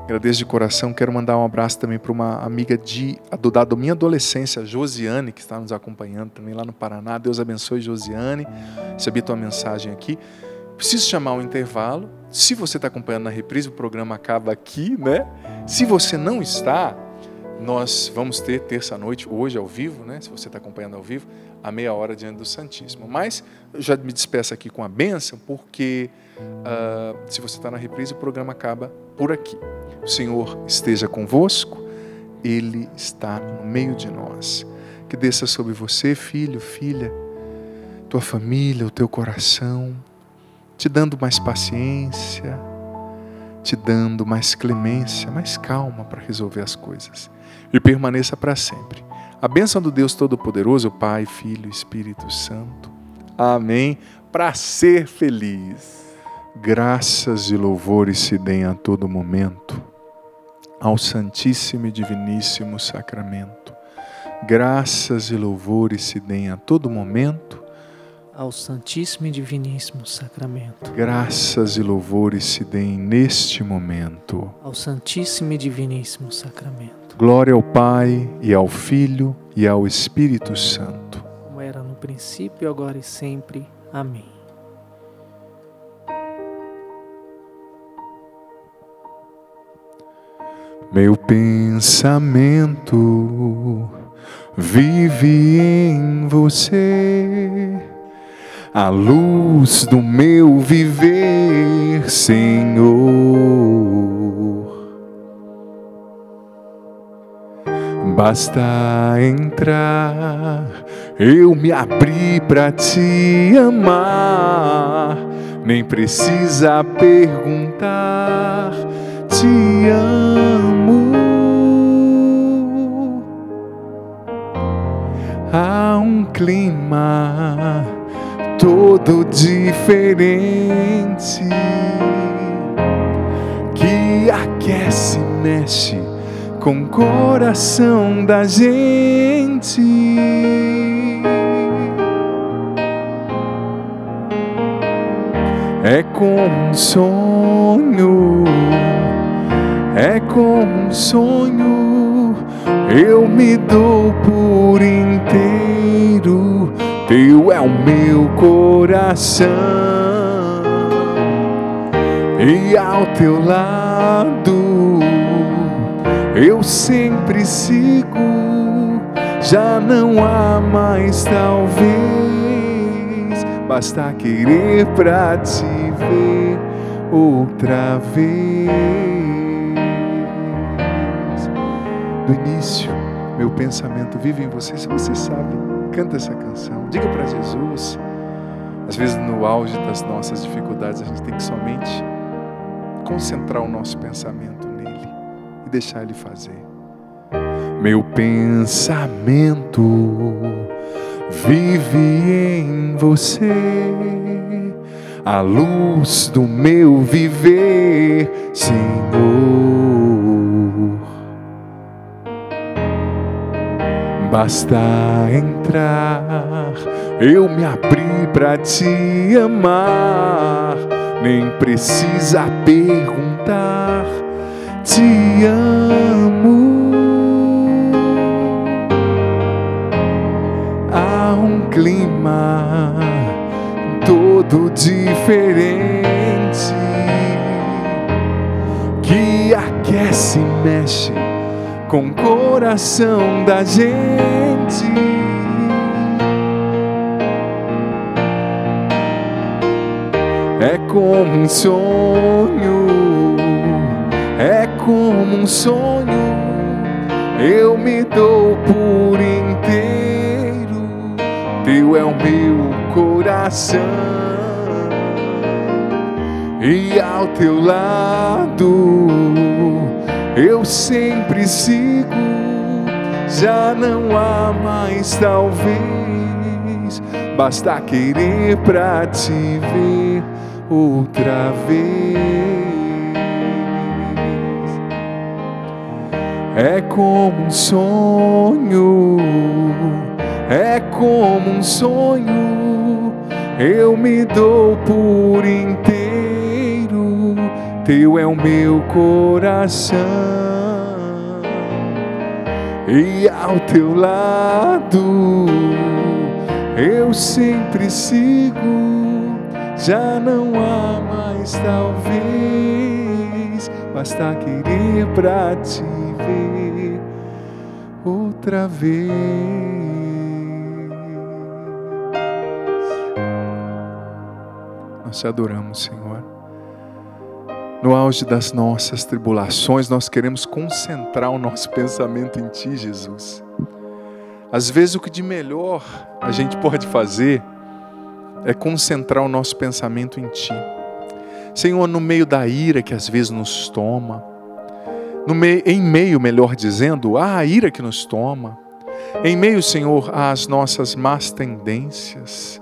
Agradeço de coração. Quero mandar um abraço também para uma amiga de, da minha adolescência, Josiane, que está nos acompanhando também lá no Paraná. Deus abençoe, Josiane. Recebi tua mensagem aqui. Preciso chamar um intervalo. Se você está acompanhando na reprise, o programa acaba aqui, né? Se você não está, nós vamos ter terça-noite, hoje ao vivo, né? Se você está acompanhando ao vivo, a meia hora diante do Santíssimo. Mas eu já me despeço aqui com a bênção, porque uh, se você está na reprise, o programa acaba por aqui. O Senhor esteja convosco, Ele está no meio de nós. Que desça sobre você, filho, filha, tua família, o teu coração, te dando mais paciência, te dando mais clemência, mais calma para resolver as coisas. E permaneça para sempre. A bênção do Deus Todo-Poderoso, Pai, Filho Espírito Santo. Amém. Para ser feliz. Graças e louvores se deem a todo momento ao Santíssimo e Diviníssimo Sacramento. Graças e louvores se deem a todo momento ao Santíssimo e Diviníssimo Sacramento. Graças e louvores se deem neste momento ao Santíssimo e Diviníssimo Sacramento. Glória ao Pai e ao Filho e ao Espírito Santo. Como era no princípio, agora e sempre. Amém. Meu pensamento vive em você a luz do meu viver, Senhor. Basta entrar, eu me abri para te amar, nem precisa perguntar, te amo. Há um clima todo diferente que aquece, mexe com o coração da gente. É como um sonho, é como um sonho, eu me dou por inteiro teu é o meu coração, e ao teu lado eu sempre sigo. Já não há mais, talvez, basta querer pra te ver outra vez. Do início, meu pensamento vive em você, se você sabe canta essa canção, diga para Jesus. Às vezes, no auge das nossas dificuldades, a gente tem que somente concentrar o nosso pensamento nele e deixar ele fazer. Meu pensamento vive em você, a luz do meu viver, Senhor. Basta entrar, eu me abri para te amar. Nem precisa perguntar, te amo. Há um clima todo diferente que aquece e mexe com o coração da gente. É como um sonho, é como um sonho, eu me dou por inteiro, teu é o meu coração, e ao teu lado eu sempre sigo, já não há mais talvez, basta querer pra te ver outra vez. É como um sonho, é como um sonho, eu me dou por inteiro teu é o meu coração, e ao teu lado eu sempre sigo. Já não há mais, talvez, basta querer pra te ver outra vez. Nós te adoramos, Senhor. No auge das nossas tribulações, nós queremos concentrar o nosso pensamento em Ti, Jesus. Às vezes, o que de melhor a gente pode fazer é concentrar o nosso pensamento em Ti. Senhor, no meio da ira que às vezes nos toma, no meio, em meio, melhor dizendo, à ira que nos toma, em meio, Senhor, às nossas más tendências,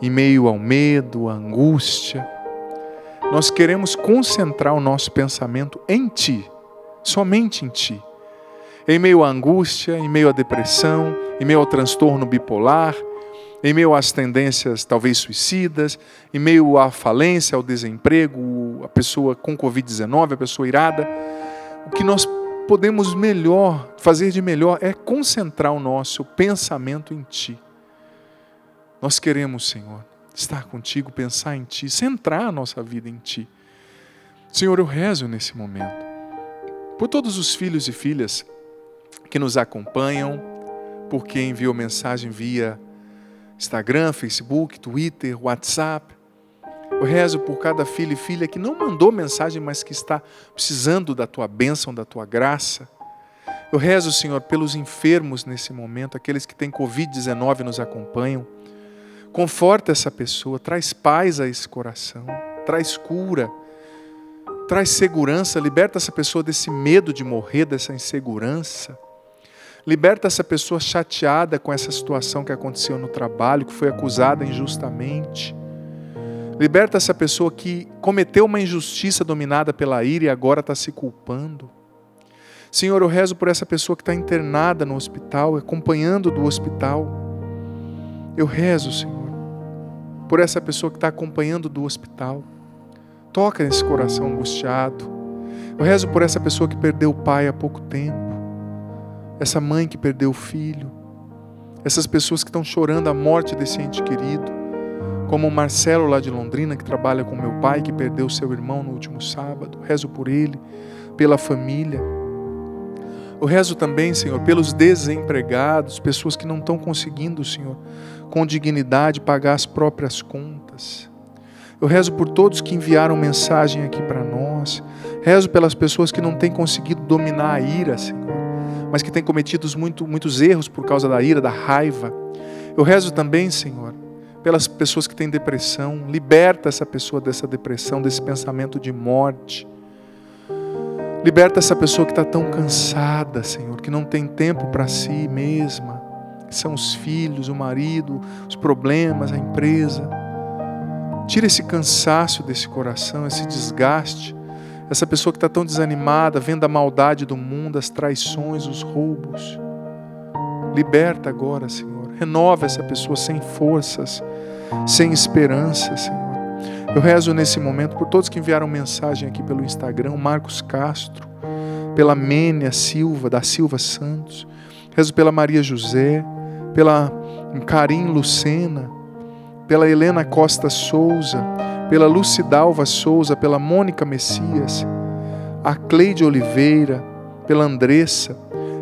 em meio ao medo, à angústia, nós queremos concentrar o nosso pensamento em Ti, somente em Ti. Em meio à angústia, em meio à depressão, em meio ao transtorno bipolar, em meio às tendências talvez suicidas, em meio à falência, ao desemprego, a pessoa com Covid-19, a pessoa irada, o que nós podemos melhor, fazer de melhor é concentrar o nosso pensamento em Ti. Nós queremos, Senhor, estar contigo, pensar em Ti, centrar a nossa vida em Ti. Senhor, eu rezo nesse momento por todos os filhos e filhas que nos acompanham, por quem enviou mensagem via Instagram, Facebook, Twitter, WhatsApp. Eu rezo por cada filho e filha que não mandou mensagem, mas que está precisando da tua bênção, da tua graça. Eu rezo, Senhor, pelos enfermos nesse momento, aqueles que têm Covid-19 nos acompanham. Conforta essa pessoa, traz paz a esse coração, traz cura, traz segurança, liberta essa pessoa desse medo de morrer, dessa insegurança. Liberta essa pessoa chateada com essa situação que aconteceu no trabalho, que foi acusada injustamente. Liberta essa pessoa que cometeu uma injustiça dominada pela ira e agora está se culpando. Senhor, eu rezo por essa pessoa que está internada no hospital, acompanhando do hospital. Eu rezo, Senhor por essa pessoa que está acompanhando do hospital. Toca nesse coração angustiado. Eu rezo por essa pessoa que perdeu o pai há pouco tempo, essa mãe que perdeu o filho, essas pessoas que estão chorando a morte desse ente querido, como o Marcelo lá de Londrina, que trabalha com meu pai, que perdeu seu irmão no último sábado. Rezo por ele, pela família. Eu rezo também, Senhor, pelos desempregados, pessoas que não estão conseguindo, Senhor, com dignidade pagar as próprias contas. Eu rezo por todos que enviaram mensagem aqui para nós. Rezo pelas pessoas que não têm conseguido dominar a ira, Senhor, mas que têm cometido muito, muitos erros por causa da ira, da raiva. Eu rezo também, Senhor, pelas pessoas que têm depressão. Liberta essa pessoa dessa depressão, desse pensamento de morte. Liberta essa pessoa que está tão cansada, Senhor, que não tem tempo para si mesma. São os filhos, o marido, os problemas, a empresa. Tira esse cansaço desse coração, esse desgaste. Essa pessoa que está tão desanimada, vendo a maldade do mundo, as traições, os roubos. Liberta agora, Senhor. Renova essa pessoa sem forças, sem esperança, Senhor. Eu rezo nesse momento por todos que enviaram mensagem aqui pelo Instagram, Marcos Castro, pela Mênia Silva, da Silva Santos. Rezo pela Maria José, pela Karim Lucena, pela Helena Costa Souza, pela Lucidalva Souza, pela Mônica Messias, a Cleide Oliveira, pela Andressa,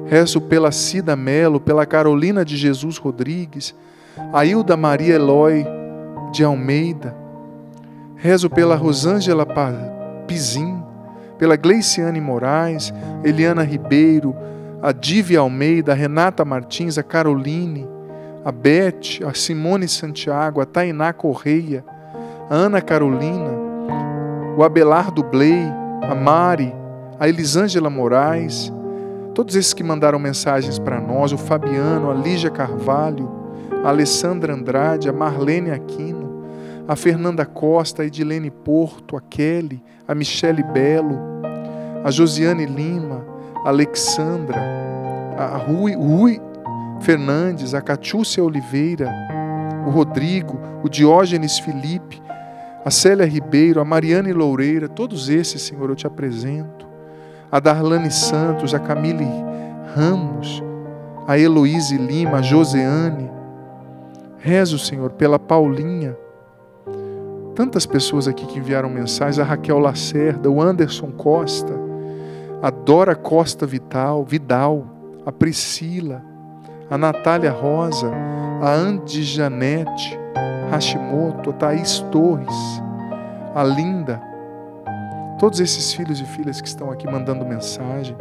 rezo pela Cida Melo, pela Carolina de Jesus Rodrigues, a Hilda Maria Eloy de Almeida, Rezo pela Rosângela Pizim, pela Gleiciane Moraes, Eliana Ribeiro, a Dívia Almeida, a Renata Martins, a Caroline, a Beth, a Simone Santiago, a Tainá Correia, a Ana Carolina, o Abelardo Bley, a Mari, a Elisângela Moraes, todos esses que mandaram mensagens para nós, o Fabiano, a Lígia Carvalho, a Alessandra Andrade, a Marlene Aquino, a Fernanda Costa, a Edilene Porto, a Kelly, a Michele Belo, a Josiane Lima, Alexandra, a Rui, Rui Fernandes, a Catiúcia Oliveira, o Rodrigo, o Diógenes Felipe, a Célia Ribeiro, a Mariane Loureira, todos esses, Senhor, eu te apresento. A Darlane Santos, a Camille Ramos, a Heloíse Lima, a Joseane. Rezo, Senhor, pela Paulinha, Tantas pessoas aqui que enviaram mensagens, a Raquel Lacerda, o Anderson Costa, a Dora Costa Vital, Vidal, a Priscila, a Natália Rosa, a Andy Janete, Hashimoto, a Thaís Torres, a Linda, todos esses filhos e filhas que estão aqui mandando mensagem,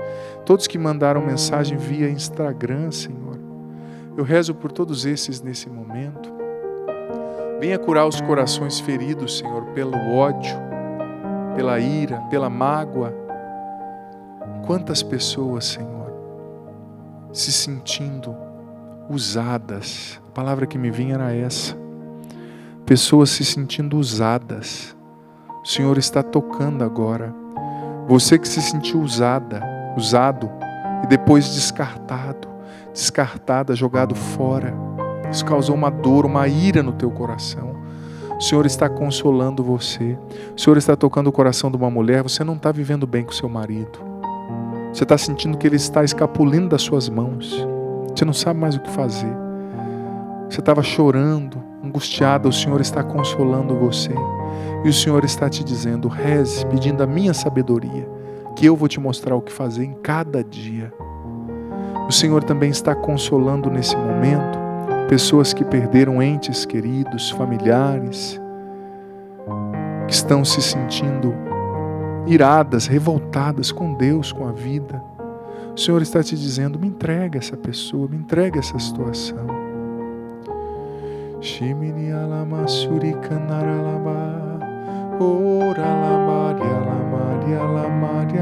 todos que mandaram mensagem via Instagram, Senhor. Eu rezo por todos esses nesse momento. Venha curar os corações feridos, Senhor, pelo ódio, pela ira, pela mágoa. Quantas pessoas, Senhor, se sentindo usadas. A palavra que me vinha era essa. Pessoas se sentindo usadas. O Senhor está tocando agora. Você que se sentiu usada, usado e depois descartado, descartada, jogado fora. Isso causou uma dor, uma ira no teu coração. O Senhor está consolando você. O Senhor está tocando o coração de uma mulher. Você não está vivendo bem com seu marido. Você está sentindo que ele está escapulindo das suas mãos. Você não sabe mais o que fazer. Você estava chorando, angustiada. O Senhor está consolando você. E o Senhor está te dizendo: reze, pedindo a minha sabedoria, que eu vou te mostrar o que fazer em cada dia. O Senhor também está consolando nesse momento pessoas que perderam entes queridos, familiares, que estão se sentindo iradas, revoltadas com Deus, com a vida. O Senhor está te dizendo: me entrega essa pessoa, me entrega essa situação. Shimini alamasuri kanaralaba, ora lamari alamari alamari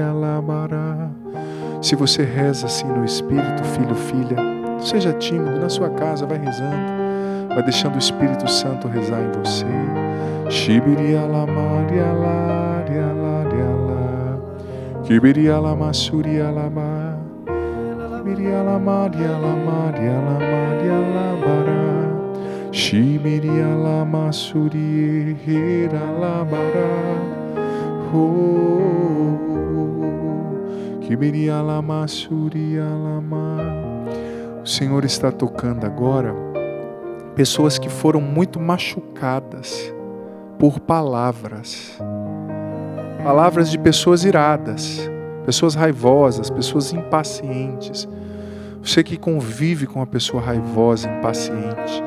alabara. Se você reza assim no Espírito, filho, filha, seja tímido na sua casa, vai rezando, vai deixando o Espírito Santo rezar em você. O Senhor está tocando agora pessoas que foram muito machucadas por palavras palavras de pessoas iradas pessoas raivosas, pessoas impacientes. Você que convive com uma pessoa raivosa, impaciente,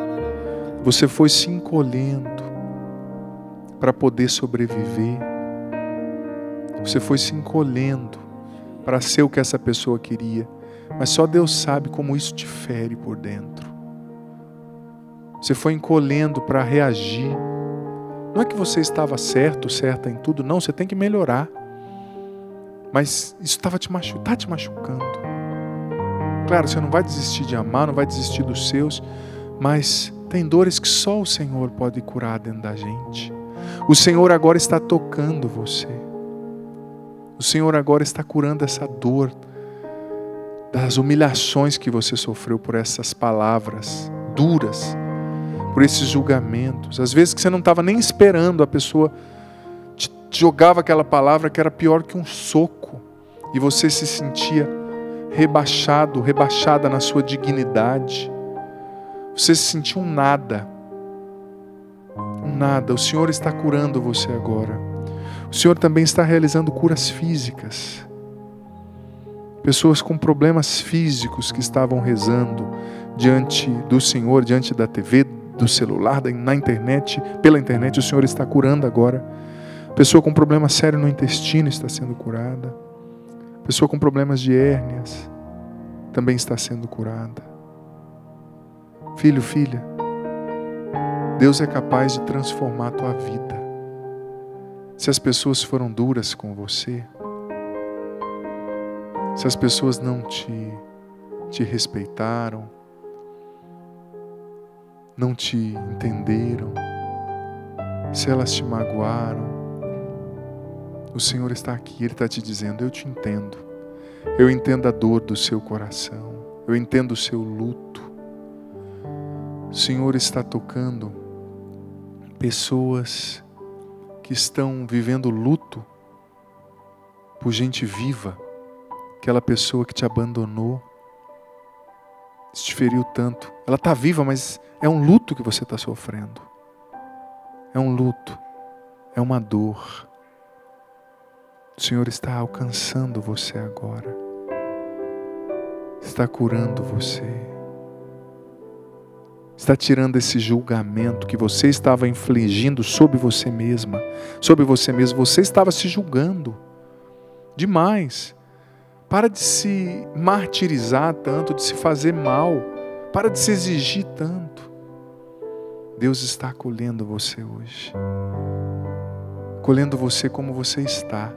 você foi se encolhendo para poder sobreviver. Você foi se encolhendo para ser o que essa pessoa queria, mas só Deus sabe como isso te fere por dentro. Você foi encolhendo para reagir. Não é que você estava certo, certa em tudo, não, você tem que melhorar. Mas isso estava te, machu tá te machucando. Claro, você não vai desistir de amar, não vai desistir dos seus, mas tem dores que só o Senhor pode curar dentro da gente. O Senhor agora está tocando você. O Senhor agora está curando essa dor das humilhações que você sofreu por essas palavras duras, por esses julgamentos. Às vezes que você não estava nem esperando a pessoa jogava aquela palavra que era pior que um soco, e você se sentia rebaixado, rebaixada na sua dignidade. Você se sentia um nada. Um nada. O Senhor está curando você agora. O Senhor também está realizando curas físicas. Pessoas com problemas físicos que estavam rezando diante do Senhor, diante da TV, do celular, na internet, pela internet, o Senhor está curando agora. Pessoa com problema sério no intestino está sendo curada. Pessoa com problemas de hérnias também está sendo curada. Filho, filha, Deus é capaz de transformar a tua vida. Se as pessoas foram duras com você, se as pessoas não te, te respeitaram, não te entenderam, se elas te magoaram, o Senhor está aqui, Ele está te dizendo: Eu te entendo. Eu entendo a dor do seu coração. Eu entendo o seu luto. O Senhor está tocando pessoas que estão vivendo luto por gente viva, aquela pessoa que te abandonou, te feriu tanto. Ela está viva, mas é um luto que você está sofrendo. É um luto, é uma dor. O Senhor está alcançando você agora, está curando você, está tirando esse julgamento que você estava infligindo sobre você mesma, sobre você mesmo. Você estava se julgando demais. Para de se martirizar tanto, de se fazer mal, para de se exigir tanto. Deus está acolhendo você hoje. Acolhendo você como você está.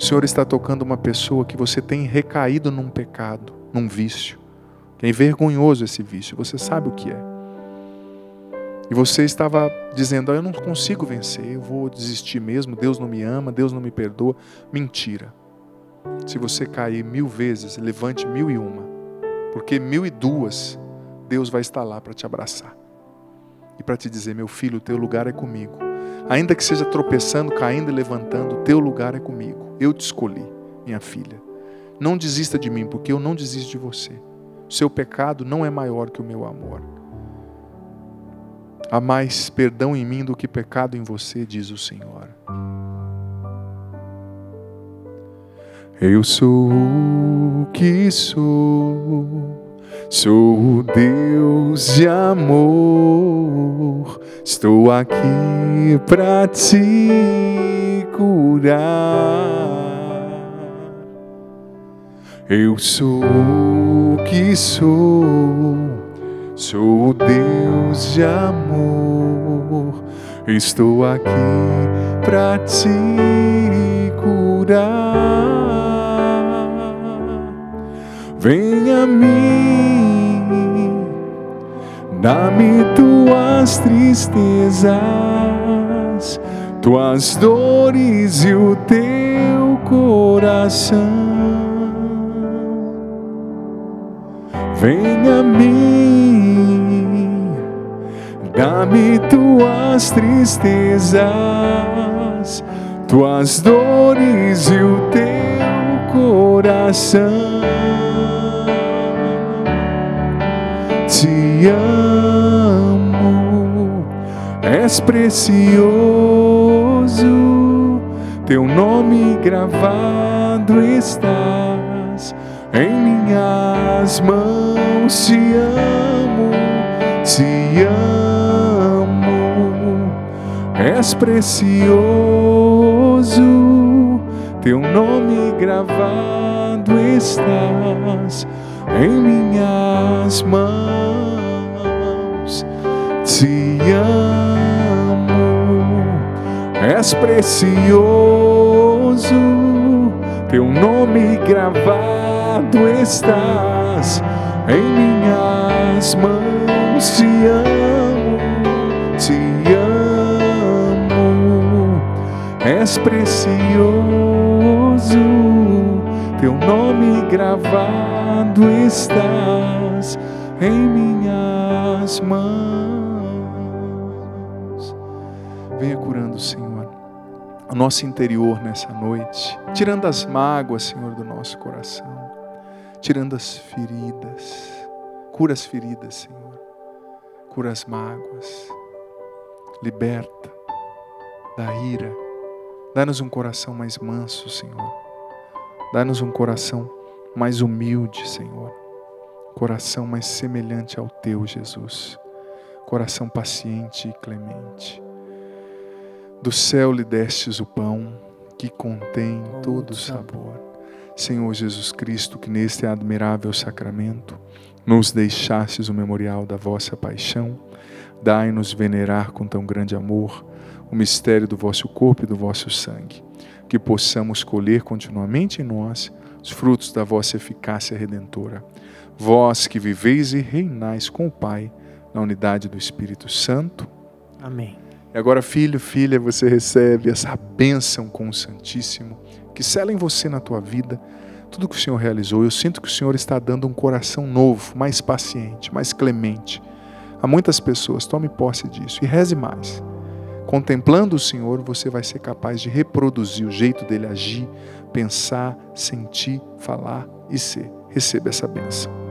O Senhor está tocando uma pessoa que você tem recaído num pecado, num vício. Que é envergonhoso esse vício, você sabe o que é. E você estava dizendo: ah, Eu não consigo vencer, eu vou desistir mesmo, Deus não me ama, Deus não me perdoa. Mentira. Se você cair mil vezes, levante mil e uma, porque mil e duas Deus vai estar lá para te abraçar e para te dizer: Meu filho, o teu lugar é comigo. Ainda que seja tropeçando, caindo e levantando, o teu lugar é comigo. Eu te escolhi, minha filha. Não desista de mim, porque eu não desisto de você. O seu pecado não é maior que o meu amor. Há mais perdão em mim do que pecado em você, diz o Senhor. Eu sou o que sou, sou o Deus de amor, estou aqui para te curar. Eu sou o que sou, sou o Deus de amor, estou aqui para te curar. Vem a mim, dá-me tuas tristezas, tuas dores e o teu coração. Vem a mim, dá-me tuas tristezas, tuas dores e o teu coração. Te amo, és precioso, teu nome gravado estás em minhas mãos. Te amo, te amo, és precioso, teu nome gravado estás em minhas mãos. Te amo, és precioso, teu nome gravado estás em minhas mãos. Te amo, te amo, és precioso, teu nome gravado estás em minhas mãos. Venha curando, Senhor, o nosso interior nessa noite, tirando as mágoas, Senhor, do nosso coração, tirando as feridas. Cura as feridas, Senhor. Cura as mágoas. Liberta da ira. Dá-nos um coração mais manso, Senhor. Dá-nos um coração mais humilde, Senhor. Coração mais semelhante ao teu, Jesus. Coração paciente e clemente. Do céu lhe destes o pão que contém todo o sabor. Senhor Jesus Cristo, que neste admirável sacramento nos deixastes o memorial da vossa paixão, dai-nos venerar com tão grande amor o mistério do vosso corpo e do vosso sangue, que possamos colher continuamente em nós os frutos da vossa eficácia redentora. Vós que viveis e reinais com o Pai, na unidade do Espírito Santo. Amém. E agora, filho, filha, você recebe essa bênção com o Santíssimo, que sela em você na tua vida tudo que o Senhor realizou. Eu sinto que o Senhor está dando um coração novo, mais paciente, mais clemente. A muitas pessoas, tome posse disso e reze mais. Contemplando o Senhor, você vai ser capaz de reproduzir o jeito dele agir, pensar, sentir, falar e ser. Receba essa bênção.